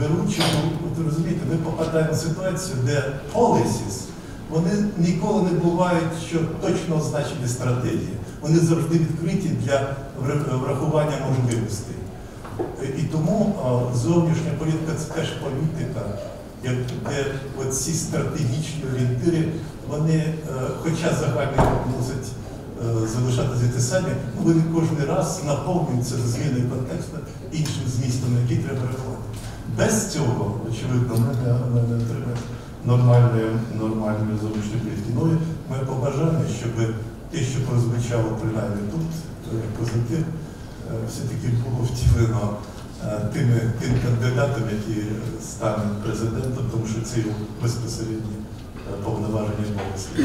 беручи, ну, от розумієте, ми попадаємо в ситуацію, де policies, вони ніколи не бувають, що точно означені стратегії. Вони завжди відкриті для врахування можливостей. І тому зовнішня політика це теж політика, де ці стратегічні орієнтири, вони, е, хоча загально мусять е, залишатися ті самі, вони кожен раз наповнюються зміною контексту іншим змістом, який треба реагувати. Без цього, очевидно, ми не, ми не треба нормальної, нормальної зовнішньої політики. Ну і моє побажання, щоб те, що прозвучало принаймні тут, е, як позитив, е, все-таки було втілено е, тими, тим кандидатом, який стане президентом, тому що це його безпосередні е, повноваження обов'язки.